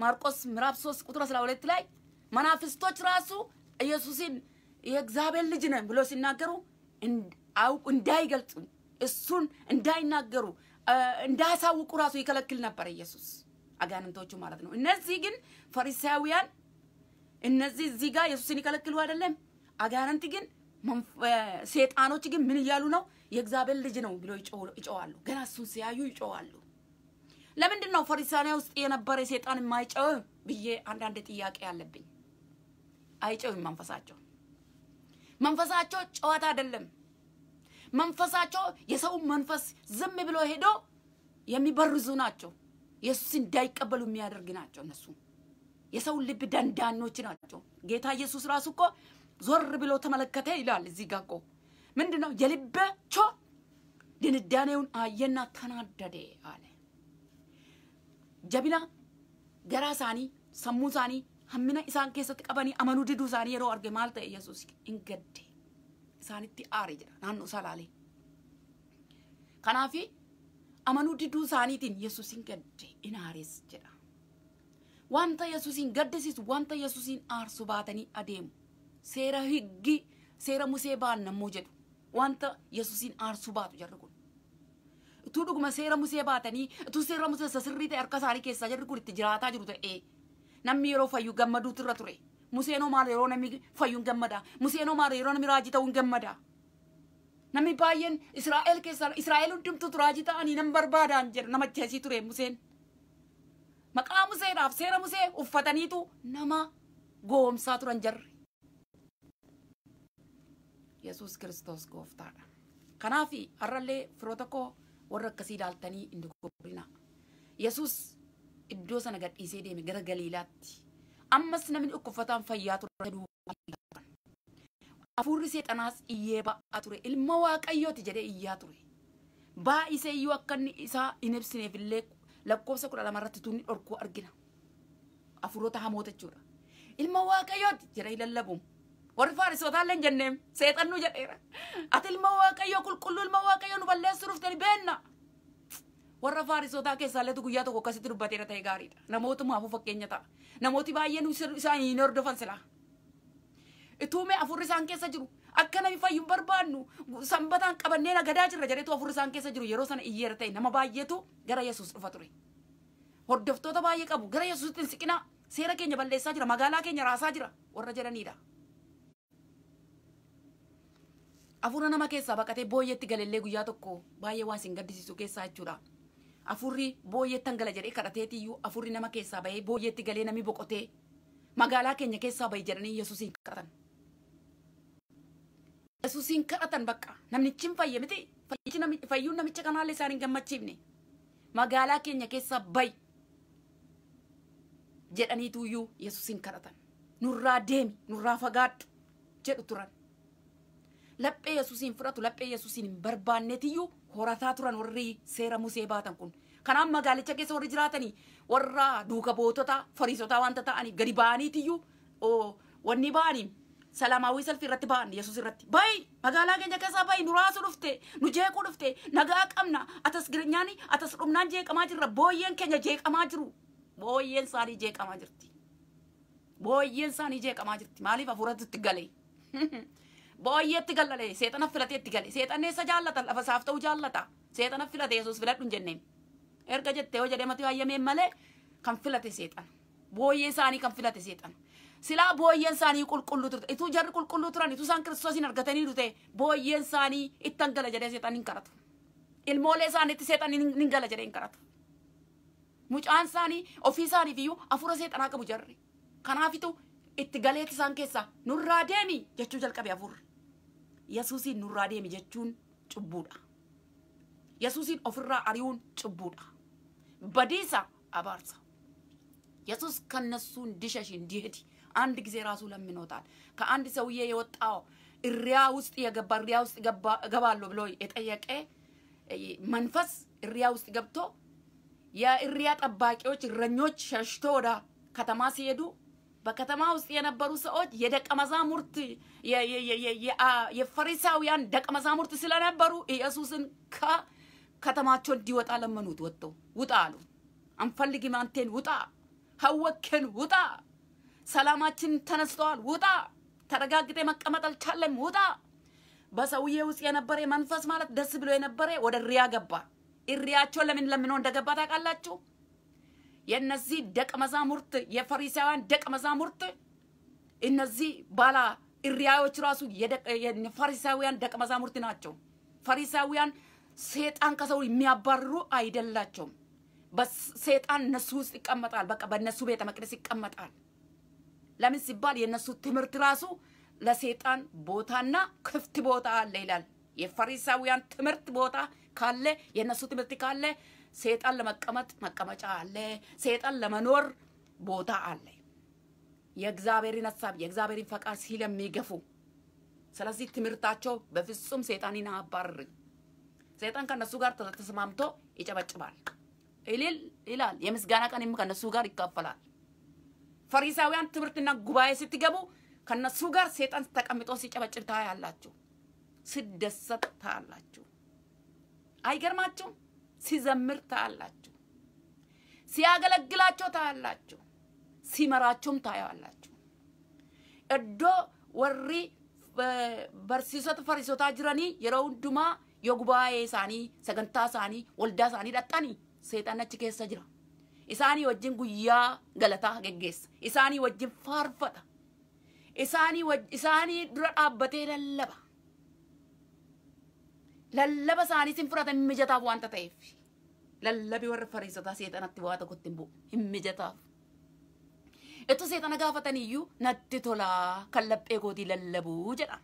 ማርቆስ ምዕራፍ ሶስት ቁጥር አስራ ሁለት ላይ መናፍስቶች ራሱ ኢየሱስን የእግዚአብሔር ልጅ ነን ብሎ ሲናገሩ እንዳይገልጹ እሱን እንዳይናገሩ እንዳያሳውቁ ራሱ ይከለክል ነበር ኢየሱስ አጋንንቶቹ ማለት ነው። እነዚህ ግን ፈሪሳውያን እነዚህ እዚህ ጋር ኢየሱስን ይከለክሉ አይደለም። አጋንንት ግን ሴጣኖች ግን ምን እያሉ ነው? የእግዚአብሔር ልጅ ነው ብሎ ይጮዋሉ። ገና እሱን ሲያዩ ይጮዋሉ። ለምንድን ነው ፈሪሳውያን ውስጥ የነበረ ሴጣን የማይጨው ብዬ አንዳንድ ጥያቄ አለብኝ። አይጨውም መንፈሳቸው መንፈሳቸው ጨዋታ አይደለም። መንፈሳቸው የሰው መንፈስ ዝም ብሎ ሄዶ የሚበርዙ ናቸው። ኢየሱስ እንዳይቀበሉ የሚያደርግ ናቸው። እነሱ የሰውን ልብ ደንዳኖች ናቸው። ጌታ ኢየሱስ ራሱ እኮ ዞር ብሎ ተመለከተ ይላል። እዚህ ጋር እኮ ምንድን ነው የልባቸው ድንዳኔውን አየና ተናደደ አለ። ጀቢና ገራ ሳኒ ሰሙ ሳኒ keessatti qabanii amanuu diduu isaanii yeroo arge maal ta'e yesuus hin gadde isaanitti aare jedha naannoo isaa laalee. Kanaafi amanuu diduu isaaniitiin yesuus hin gadde in aares jedha. Wanta yesuusin gaddisiisu wanta yesuusin aarsu baatanii adeemu. Seera higgi seera musee baan nammoo jedhu wanta yesuusin aarsu baatu jarri kun. utuu dhuguma seera musee baatanii utuu seera musee sirrii ta'e harka isaanii keessaa jirri kun itti jiraataa jiru ta'e namni yeroo fayyu gammaduutu irra ture yeroo namni fayyuun gammada museenoo maal yeroo namni raajii ta'uun gammada namni baay'een israa'el keessaa israa'el hundumtuutu raajii ta'anii nan barbaadaan jedha nama jeesii ture museen maqaa museedhaaf seera musee uffataniitu nama goomsaa turan jarri yesus kiristoos gooftaadha kanaaf har'allee firoota koo warra akkasii ilaaltanii hin dogoggorina yesus iddoo sana gadhiisee deeme gara galiilaatti namni dhukkubsataan fayyaa ture hafuurri seexanaas iyyee ba'aa ture ilma waaqayyooti jedhee iyyaa ture baay'isee iyyuu akka inni isaa hin ibsineef illee lakkoofsa kudha lama irratti tunni dhorkuu argina hafuurota hamoota jechuudha ilma waaqayyooti jedhee lallabuun warri faarisootaa illee hin jenneem seexannuu jedheera ati ilma waaqayyoo qulqulluu ilma waaqayyoo nu balleessuu dhuftani beenna warra faarisootaa keessaalleetu guyyaa tokko akkasitti dubbateera ta'e gaariidha namootumaafuu fakkeenya ta'a namooti baay'een isaan hin hordofan silaa ituume afurri isaan keessa jiru akka nami fayyuun barbaannu sanbataan qabannee nagadaa jirra jedheetu afurri isaan keessa jiru yeroo sana iyyeera ta'e nama baay'eetu gara yesuus dhufa ture hordoftoota baay'ee qabu gara yesuusitti siqinaa seera keenya balleessaa jira magaalaa keenya raasaa jira warra jedhaniidha. Afura nama keessaa baqatee booyyeetti galellee guyyaa tokko baay'ee waan isin gaddisiisu keessaa jechuudha. Afurri booyyeettan gala jedhee kadhateetiyyuu afurri nama keessaa bahee booyyeetti galee namni boqotee magaalaa keenya keessaa bahi jedhanii Yesuusiin kadhatan. Yesuusiin kadhatan bakka namnichi hin fayye miti fayyuun namicha kanaallee isaan hin gammachiifne magaalaa keenya keessaa bahi jedhaniituyyuu Yesuusiin kadhatan. Nurraa deemi nurraa fagaadhu jedhu turan. laphee yesuusiin fudhatu laphee yesuusiin hin barbaanneetiyyuu horataa turan warri seera musee baatan kun. Kanaaf magaalicha keessa warri jiraatanii warra duuka bootota fariisotaa wanta ta'aniif gadi ba'aniitiyyuu wanni ba'anii salaamaawwii salfii irratti ba'an yesuus irratti. Bayi magaalaa keenya keessaa bayi nu raasuu dhufte! Nu jeequu dhufte! Nagaa qabna! Atas girnyaani atas dhumnaan jeeqamaa jirra! Booyyeen keenya jeeqamaa jiru! Booyyeen isaanii jeeqamaa jirti! Booyyeen isaanii jeeqamaa jirti! Maaliif hafuuratti itti galee [LAUGHS] booyyeetti gallale seexana filatee itti gale seexanni eessa jaallata lafa isaaf ta'uu jaallata seexana filate yesuus filadhu hin jenneen erga jettee yoo jedhee mati hayyameen malee kan filate seexana booyyee isaanii kan filate seexana silaa booyyeen isaanii qulqulluu turte ituu jarri qulqulluu turan ituu isaan kiristoosiin argatanii dhute booyyeen isaanii ittan gala jedhee seexan hin karatu ilmoolee isaaniitti seexan hin gala jedhee hin karatu mucaan isaanii ofii isaaniif iyyuu afura seexanaa qabu jarri kanaafitu itti galeetti isaan keessaa nurraa deemi jechuu jalqabe afurri yesuusiin nurraa deemi jechuun cubbuudha. Yesuusiin ofirraa ari'uun cubbuudha. Badiisa abaarsa. የሱስ ከነሱ እንዲሸሽ እንዲሄድ አንድ ጊዜ ራሱ ለምኖታል። ከአንድ ሰውዬ የወጣው እሪያ ውስጥ የገባ እሪያ ውስጥ እገባለሁ ብሎ የጠየቀ መንፈስ እሪያ ውስጥ ገብቶ የእሪያ ጠባቂዎች እረኞች ሸሽቶ ወደ ከተማ ሲሄዱ በከተማ ውስጥ የነበሩ ሰዎች የደቀ መዛሙርት የፈሪሳውያን ደቀ መዛሙርት ስለነበሩ ኢየሱስን ከከተማቸው እንዲወጣ ለመኑት። ወጥተው ውጣ አሉ። አንፈልግም አንቴን ውጣ፣ ሀወክን ውጣ፣ ሰላማችን ተነስተዋል፣ ውጣ፣ ተረጋግጤ መቀመጥ አልቻለም፣ ውጣ። በሰውዬ ውስጥ የነበረ መንፈስ ማለት ደስ ብሎ የነበረ ወደ እሪያ ገባ። እሪያቸው ለምን ለምኖ እንደገባ ታውቃላችሁ? የእነዚህ ደቀ መዛሙርት የፈሪሳውያን ደቀ መዛሙርት እነዚህ ባላ እሪያዎች ራሱ የፈሪሳውያን ደቀ መዛሙርት ናቸው። ፈሪሳውያን ሴጣን ከሰው የሚያባርሩ አይደላቸውም። በሴጣን እነሱ ውስጥ ይቀመጣል። በቃ በእነሱ ቤተ መቅደስ ይቀመጣል። ለምን ሲባል የእነሱ ትምህርት ራሱ ለሴጣን ቦታና ክፍት ቦታ አለ ይላል። የፈሪሳውያን ትምህርት ቦታ ካለ የእነሱ ትምህርት ካለ ሴጣን ለመቀመጥ መቀመጫ አለ። ሴጣን ለመኖር ቦታ አለ። የእግዚአብሔርን ሀሳብ የእግዚአብሔርን ፈቃድ ስለሚገፉ፣ ስለዚህ ትምህርታቸው በፍጹም ሴጣንን አያባርርም። ሴጣን ከነሱ ጋር ተስማምቶ ይጨበጭባል፣ እልል ይላል። የምስጋና ቀንም ከነሱ ጋር ይካፈላል። ፈሪሳውያን ትምህርትና ጉባኤ ስትገቡ ከነሱ ጋር ሴጣን ተቀምጦ ሲጨበጭብ ታያላችሁ፣ ሲደሰት ታያላችሁ። አይገርማችሁም? ሲዘምር ታያላችሁ። ሲያገለግላቸው ታያላችሁ። ሲመራቸውም ታያላችሁ። እዶ ወሪ በርሲሶት ፈሪሶታ ጅረኒ yoo gubaa'ee isaanii sagantaa isaanii waldaa isaanii dhaqxanii seexan achi keessa jira isaanii wajjin guyyaa galataa geggeessa isaanii wajjin faarfata isaanii isaanii dura dhaabbatee lallaba lallaba isaanii sin fudhata hin mijataaf wanta ta'eef lallabi warra fariisotaa seexanatti waa tokkotti hin bu'u hin mijataaf. Itti seexana gaafataniyyuu natti tolaa kan laphee kootii lallabuu jedha.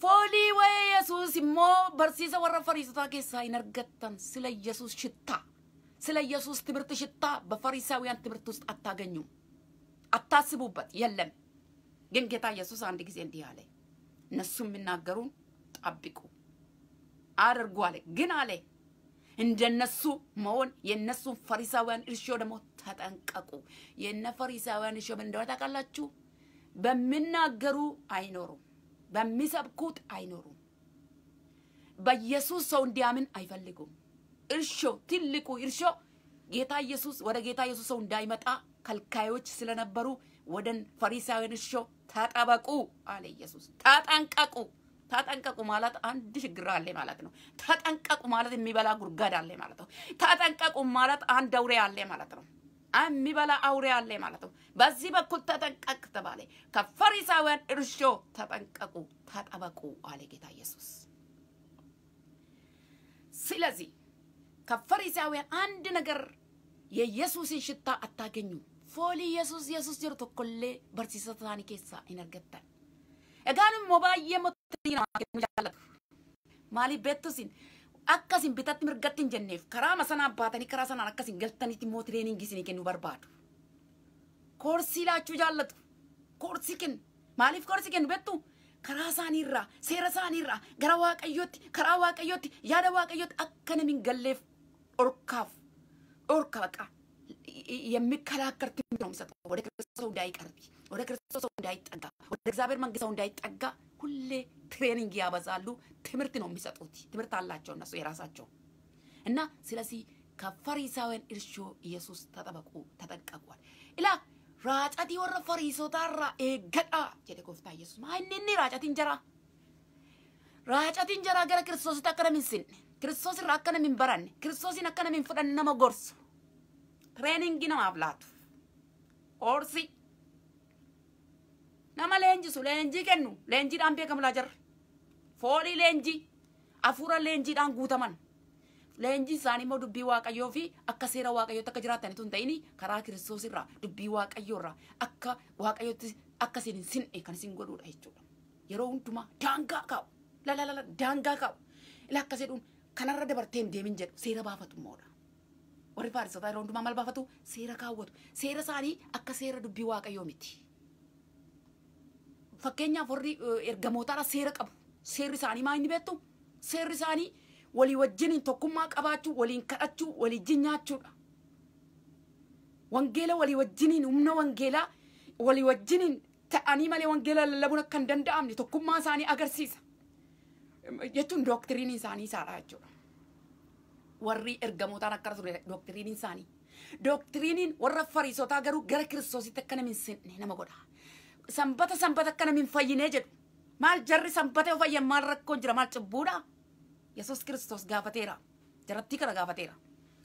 Foolii wayii Yesuus immoo barsiisa warra fariisotaa keessaa hin argattan sila Yesuus shittaa sila Yesuus timirti shittaa በፈሪሳውያን ትምህርት ውስጥ አታገኙም አታስቡበት የለም ግን ጌታ ኢየሱስ አንድ ጊዜ እንዲህ አለ እነሱ የሚናገሩን ጠብቁ አድርጉ አለ ግን አለ እንደነሱ መሆን የእነሱን ፈሪሳውያን እርሾ ደግሞ ተጠንቀቁ። የእነ ፈሪሳውያን እርሾ ምን እንደሆነ ታውቃላችሁ? በሚናገሩ አይኖሩም፣ በሚሰብኩት አይኖሩም። በኢየሱስ ሰው እንዲያምን አይፈልጉም። እርሾ ትልቁ እርሾ ጌታ ኢየሱስ ወደ ጌታ ኢየሱስ ሰው እንዳይመጣ ከልካዮች ስለነበሩ ወደ ፈሪሳውያን እርሾ ተጠበቁ አለ ኢየሱስ። ተጠንቀቁ። ተጠንቀቁ ማለት አንድ ችግር አለ ማለት ነው። ተጠንቀቁ ማለት የሚበላ ጉድጓድ አለ ማለት ነው። ተጠንቀቁ ማለት አንድ አውሬ አለ ማለት ነው። የሚበላ አውሬ አለ ማለት ነው። በዚህ በኩል ተጠንቀቅ ተባለ። ከፈሪሳውያን እርሾ ተጠንቀቁ፣ ተጠበቁ አለ ጌታ ኢየሱስ። ስለዚህ ከፈሪሳውያን አንድ ነገር የኢየሱስን ሽታ አታገኙ። ፎሊ ኢየሱስ ኢየሱስ ጅሩ tokko barsiisa isaanii. Egaan immoo baay'ee moottii namaa jaallatu. Maaliif beektusin akkasin bitatti mirgatti hin jenneef karaa sanaan baatanii karaa sanaan akkasin galtanitti immoo tireeningii isinii kennuu barbaadu. Koorsii laachuu jaallatu. Koorsii kennu. Maaliif koorsii kennu beektu? Karaa isaaniirraa, seera isaaniirraa, gara waaqayyootti, karaa waaqayyootti, yaada waaqayyootti akka namni galleef dhorkaaf, dhorka baqa. ትምህርት ነው የሚሰጠው። ወደ ክርስቶስ ሰው እንዳይቀርብ፣ ወደ ክርስቶስ ሰው እንዳይጠጋ፣ ወደ እግዚአብሔር መንግስት ሰው እንዳይጠጋ ሁሌ ትሬኒንግ ያበዛሉ። ትምህርት ነው የሚሰጡት። ትምህርት አላቸው እነሱ የራሳቸው። እና ስለዚህ ከፈሪሳውያን እርሾ ኢየሱስ ተጠበቁ፣ ተጠንቀቋል። ኢላ ራጨቲ ወረ ፈሪሶታራ ኤገዳ ጀደ ጎፍታ ኢየሱስ ማይኒኒ ራጨቲ እንጀራ። ራጨቲ እንጀራ ገረ ክርስቶስ አከነሚን ሲን ክርስቶስ ራ አከነሚን በረን? ክርስቶስን አከነሚን ፍደን ነመ ጎርሱ ትሬኒንግ namaaf laatu koorsii nama leenjisu leenjii kennu leenjiidhaan beekamulaa jarra foolii leenjii afuura leenjiidhaan guutaman leenjii isaanii immoo dubbii waaqayyoo fi akka seera waaqayyootti akka jiraatanitu hin ta'ini karaa kiristoos irraa dubbii waaqayyoo irraa akka waaqayyootti akka isin hin sinne kan isin godhuudha jechuudha yeroo hundumaa daangaa kaa'u lalalala daangaa kaa'u ila akka jedhuun kanarra dabartee hin deemin jedhu seera baafatu immoodha. warri faarisotaa yeroo hundumaa maal baafatu seera kaawwatu seera isaanii akka seera dubbii waaqayyoo miti fakkeenyaaf warri ergamootaadha seera qabu seerri isaanii maa inni beektu seerri isaanii walii wajjiniin tokkummaa qabaachuu waliin kadhachuu waliin nyaachuudha wangeela walii wajjiniin humna wangeelaa walii wajjiniin ta'anii malee wangeela lallabuun akka hin danda'amne tokkummaa isaanii agarsiisa jechuun dooktiriinii isaanii isaadha jechuudha. warri ergamootaan akkana ture dooktiriiniin isaanii. Dooktiriiniin warra fariisotaa garuu gara kiristoositti akka namni hin sinne nama godha. Sanbata sanbata akka namni hin fayyinee jedhu. Maal jarri sanbata yoo fayyan maal rakkoon jira maal cibbuudha? Yesuus kiristoos gaafateera. Jarattii kana gaafateera.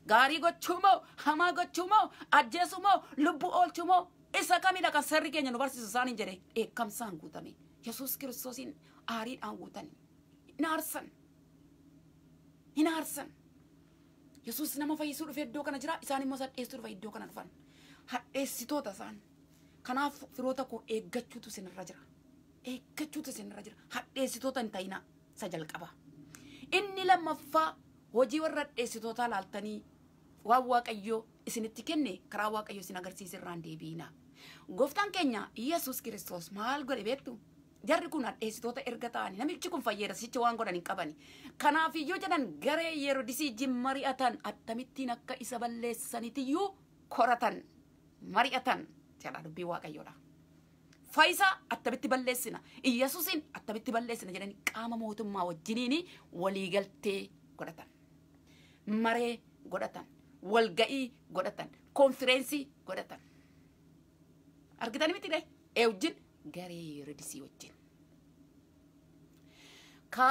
Gaarii gochuu moo hamaa gochuu moo ajjeesuu moo lubbuu oolchuu moo isa kamidha kan seerri keenya nu barsiisu isaaniin jedhee eekkamsaan guutame. Yesuus kiristoosiin aariidhaan guutanii. Hin aarsan. Hin aarsan. Yesuus nama fayyisuu dhufe iddoo kana jira isaan immoo hadheessuu dhufe iddoo kana dhufan hadheessitoota isaan kanaaf firoota koo eeggachuutu isinirra jira eeggachuutu isinirra jira hadheessitoota hin ta'ina isa jalqaba inni lammaffaa hojii warra hadheessitootaa laaltanii waan waaqayyoo isinitti kenne karaa waaqayyoo isin agarsiisirraan deebiina gooftaan keenya Yesuus kiristoos maal godhe beektu jarri kun hadheessitoota erga ta'ani namichi kun fayyadasicha waan godhan hin qabani kanaaf iyyuu jedhan garee yerodisii jin mari'atan akkamittiin akka isa balleessanitiyyuu koratan mari'atan jedha dubbii waaqayyoodha. Faayisaa attamitti balleessina Iyyasuusin attamitti balleessina jedhanii qaama mootummaa wajjiniin waliigaltee godhatan maree godhatan walga'ii godhatan konfireensii godhatan argitanii miti dhee ee wajjin garee yerodisii wajjin ka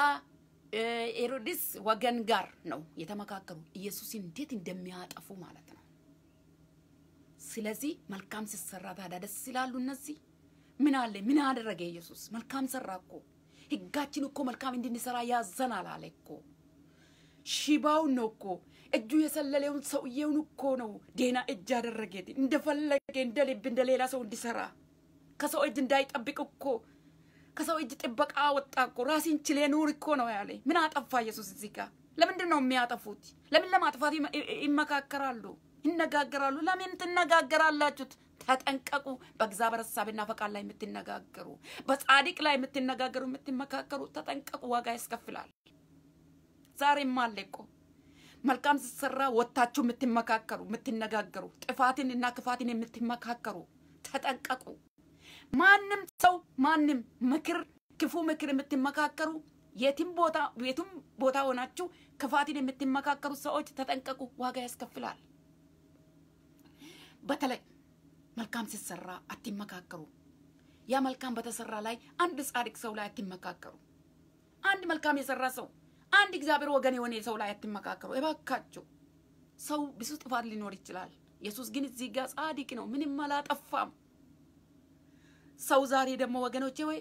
ወገን ጋር ነው የተመካከሩ ኢየሱስ እንዴት እንደሚያጠፉ ማለት ነው። ስለዚህ መልካም ሲሰራ ታዲያ ደስ ይላሉ እነዚህ። ምን አለ ምን አደረገ ኢየሱስ? መልካም ሰራ እኮ። ህጋችን እኮ መልካም እንድንሰራ ያዘናል አለ እኮ። ሽባውን ነው እኮ እጁ የሰለለውን ሰውዬውን እኮ ነው ዴና እጅ አደረገት እንደፈለገ እንደ ልብ እንደ ሌላ ሰው እንዲሰራ ከሰው እጅ እንዳይጠብቅ እኮ ከሰው እጅ ጥበቃ ወጣ እኮ ራሴን ችሌ ኑር እኮ ነው ያለ። ምን አጠፋ ኢየሱስ እዚህ ጋር? ለምንድን ነው የሚያጠፉት? ለምን ለማጥፋት ይመካከራሉ፣ ይነጋገራሉ? ለምን ትነጋገራላችሁ? ተጠንቀቁ። በእግዚአብሔር ሀሳብና ፈቃድ ላይ የምትነጋገሩ፣ በጻድቅ ላይ የምትነጋገሩ፣ የምትመካከሩ ተጠንቀቁ። ዋጋ ያስከፍላል። ዛሬም አለ እኮ መልካም ስትሰራ ወጥታችሁ የምትመካከሩ፣ የምትነጋገሩ፣ ጥፋትን እና ክፋትን የምትመካከሩ ተጠንቀቁ። ማንም ሰው ማንም ምክር ክፉ ምክር የምትመካከሩ የትም ቦታ የቱም ቦታ ሆናችሁ ክፋትን የምትመካከሩ ሰዎች ተጠንቀቁ፣ ዋጋ ያስከፍላል። በተለይ መልካም ሲሰራ አትመካከሩ። ያ መልካም በተሰራ ላይ አንድ ጻድቅ ሰው ላይ አትመካከሩ። አንድ መልካም የሰራ ሰው አንድ እግዚአብሔር ወገን የሆነ ሰው ላይ አትመካከሩ እባካችሁ። ሰው ብዙ ጥፋት ሊኖር ይችላል። ኢየሱስ ግን እዚህ ጋር ጻድቅ ነው፣ ምንም አላጠፋም። ሰው ዛሬ ደግሞ ወገኖቼ ወይ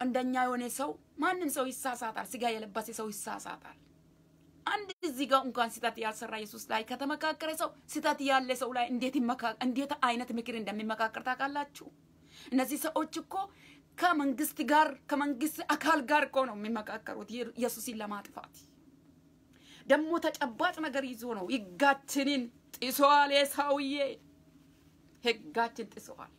እንደኛ የሆነ ሰው ማንም ሰው ይሳሳታል። ስጋ የለበሰ ሰው ይሳሳታል። አንድ እዚህ ጋር እንኳን ስህተት ያልሰራ ኢየሱስ ላይ ከተመካከረ ሰው ስህተት ያለ ሰው ላይ እንዴት እንዴት አይነት ምክር እንደሚመካከር ታውቃላችሁ? እነዚህ ሰዎች እኮ ከመንግስት ጋር ከመንግስት አካል ጋር እኮ ነው የሚመካከሩት ኢየሱስን ለማጥፋት። ደግሞ ተጨባጭ ነገር ይዞ ነው። ህጋችንን ጥሷል። ሰውዬ ህጋችን ጥሷል።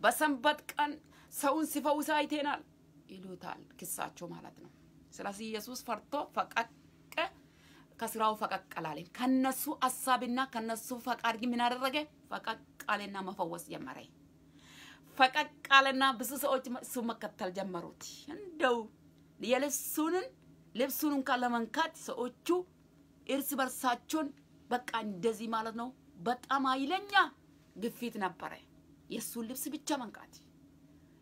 በሰንበት ቀን ሰውን ሲፈውስ አይቴናል ይሉታል፣ ክሳቸው ማለት ነው። ስለዚህ ኢየሱስ ፈርቶ ፈቀቅ ከስራው ፈቀቅ አላለም። ከነሱ ሀሳብና ከነሱ ፈቃድ ምን አደረገ? ፈቀቅ አለና መፈወስ ጀመረ። ፈቀቅ አለና ብዙ ሰዎች እሱ መከተል ጀመሩት። እንደው የልብሱንን ልብሱን እንኳን ለመንካት ሰዎቹ እርስ በርሳቸውን በቃ እንደዚህ ማለት ነው። በጣም ኃይለኛ ግፊት ነበረ። የእሱን ልብስ ብቻ መንካት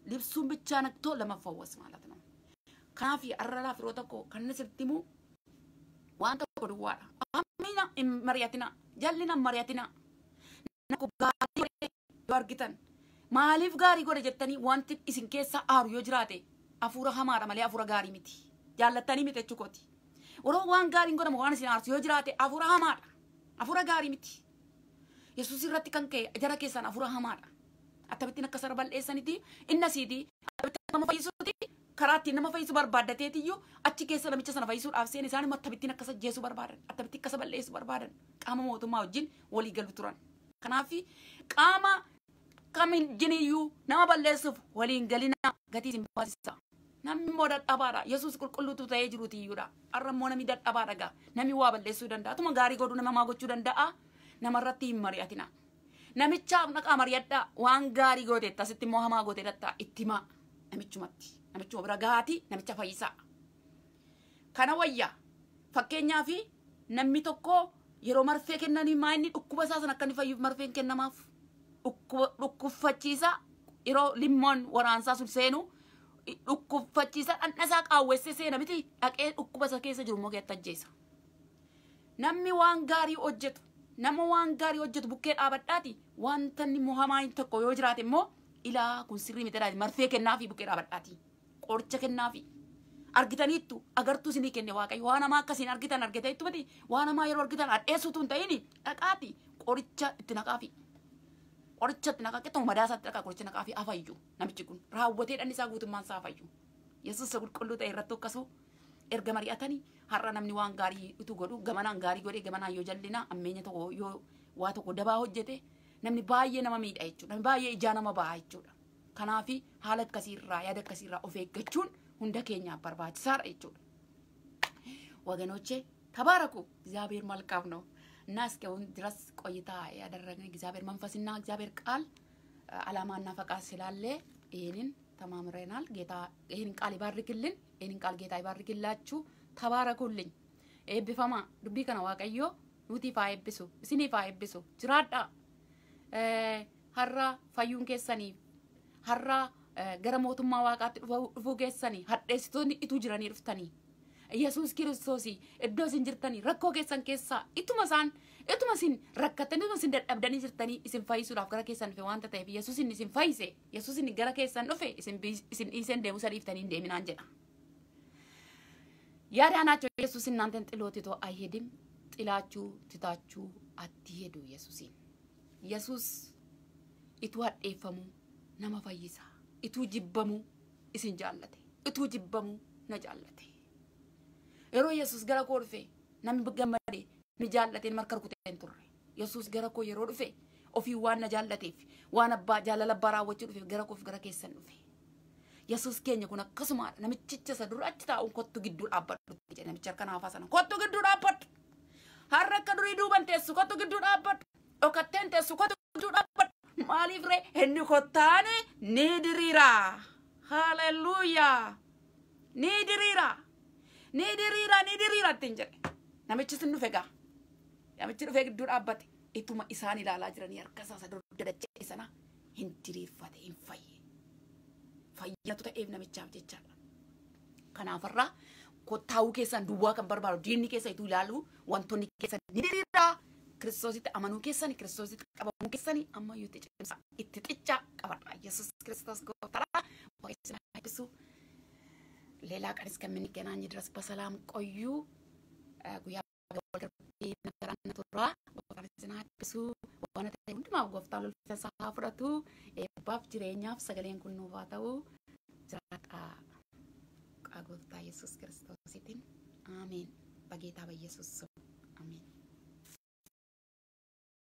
ልብሱን ብቻ ነክቶ ለመፈወስ ማለት ነው። ከናፊ አረላ wanta godhuwaadha amina hin mari'atina jal'ina hin mari'atina nama gaarii godhe yoo argitan maaliif gaarii godhe jettanii wanti isin keessa aaru yoo jiraate hafuura hamaadha malee hafuura gaarii miti jaallattanii miti jechukooti yeroo waan gaariin godhamu waan isin aarsu yoo jiraate hafuura hamaadha hafuura gaarii miti yesuus irratti kan ka'e jara keessaan hafuura hamaadha akkamittiin akka sara bal'eessaniiti inna siiti akkamittiin nama fayyisuuti karaa ittiin nama fayyisu barbaaddateetiyyuu achi keessa namicha sana fayyisuudhaaf seen isaan immoo akkamittiin akkasa jeesuu barbaadan akkamittiin akkasa bal'eessuu barbaadan qaama mootummaa wajjin walii galu turan kanaaf qaama kamijiniyyuu nama balleessuuf waliin galina gatii isin baasisa namni immoo dadhabaadha yesuus qulqulluutu ta'ee jiruutiyyuudha har'a immoo namni dadhabaadha gaa namni waa balleessuu danda'a tuma gaarii godhuu nama maa gochuu danda'a namarratti hin mari'atina namichaaf naqaa mari'adhaa waan gaarii goote asitti immoo hamaa goote dattaa itti himaa namichumatti namichuma bira gaati namicha fayyisaa. Kana wayya fakkeenyaa fi namni tokko yeroo marfee kennanii maa inni dhukkuba isaa sana akka inni fayyuuf marfeen kennamaaf? Dhukkubfachiisa yeroo limmoon waraansaa sun seenu dhukkubfachiisa dhandhasaa qaawwessee seena miti? Dhaqee dhukkuba isa keessa jiru keessa ajjeesa. Namni waan gaarii hojjetu nama waan gaarii hojjetu bukkee dhaabadhaati wanta inni mohamaa tokko yoo jiraate immoo ilaa kun sirrii miti marfee kennaafi bukkee dhaabadhaati qoricha kennaafi. argitaniittu agartuu isinii kenne waaqayyo waan namaa akkasiin argitan argiteettu miti waan namaa yeroo argitan hadheessutu hin ta'ini dhaqaati qoricha itti naqaafi. qoricha itti naqaa qixxuma madaa isaatti dhaqaa qoricha naqaa fi afayyu namichi kun raawwatee dhanni isaa guutummaan isaa afayyu yesuus qulqulluu ta'e irratti akkasu erga mari'atanii har'a namni waan gaarii utuu godhu gamanaan gaarii godhee gamanaan yoo jallina ammeenya tokko yoo waa tokko dabaa hojjete namni baay'ee nama miidha jechuudha namni baay'ee ijaa nama baha jechuudha kanaafi haala akkasiirraa yaada akkasiirraa of eeggachuun hunda keenyaaf barbaachisaadha jechuudha ወገኖቼ ተባረኩ እግዚአብሔር መልካም ነው እና እስካሁን ድረስ ቆይታ ያደረግን እግዚአብሔር መንፈስና እግዚአብሔር ቃል አላማና ፈቃድ ስላለ ይህንን ተማምረናል። ጌታ ይህንን ቃል ይባርክልን። ይህንን ቃል ጌታ ይባርክላችሁ። ተባረኩልኝ። eebbifamaa dubbii kana Waaqayyo nuutiif haa eebbisu isiniif haa eebbisu jiraadhaa har'a fayyuun keessanii har'a gara mootummaa waaqaatti dhufuu keessanii hadheessitoonni ituu jiranii dhuftanii Yesuus Kiristoos iddoo isin jirtanii rakkoo keessan keessaa ituma isaan ituma isin rakkattanii ituma isin dadhabdanii jirtanii isin fayyisuudhaaf gara keessan dhufe waanta ta'eef Yesuus inni isin fayyise Yesuus inni gara keessan dhufe isin dhiiseen deemuu sadiiftanii hin deeminaan jedha. ያዳናቸው ኢየሱስ እናንተን ጥሎ ትቶ አይሄድም። ጥላችሁ ትታችሁ አትሄዱ ኢየሱስን። ኢየሱስ ኢቱ አዴፈሙ ነመ ፈይሳ ኢቱ ጅበሙ ኢስን ጃለቴ ኢቱ ጅበሙ ነ ጃለቴ የሮ ኢየሱስ ገረ ኮ ዱፌ ነሚ ገመዴ ኒ ጃለቴን መርከር ኩቴን ቱሬ ኢየሱስ ገረ ኮ የሮ ዱፌ ኦፊ ዋን ነ ጃለቴፍ ዋን አባ ጃለለ አባ ራወቹ ዱፌ ገረ ኮፍ ገረ ኬሰን ዱፌ yesus keenya kun akkasumaadha namichicha isa dura achi taa'uun kottu gidduu dhaabbadhu jedhe namicha harka naafaa sana kottu gidduu dhaabbadhu har'a akka durii duuban teessu kottu gidduu dhaabbadhu dhokatteen teessu kottu gidduu dhaabbadhu namichi sin dhufe gaa namichi dhufee gidduu dhaabbate ituma isaan ilaalaa jiranii harka isaa isa dura dachee sana hin diriirfate hin fayye fayyatu ta'eef namichaaf jechaadha. Kanaafarraa kottaa'uu keessan duwwaa kan barbaadu diinni keessa ituu ilaalu wantoonni keessan ni diriiraa. Keessani kiristoositti qabamuu keessani ammayyuu itti cimsa itti xiccaa qabadha. Yesus Kiristoos gooftaadha. Waaqessi na eebbisu. ሌላ ቀን እስከምንገናኝ ድረስ በሰላም ቆዩ። ጉያ ወልደርቢ ነገራነ ቱራ waan ta'e hundumaaf gooftaan ulfina fudhatu eebbaaf jireenyaaf sagaleen kun nuuf haa ta'u jiraadha gooftaa yesus kiristoositiin አሜን በጌታ በኢየሱስ ስም አሜን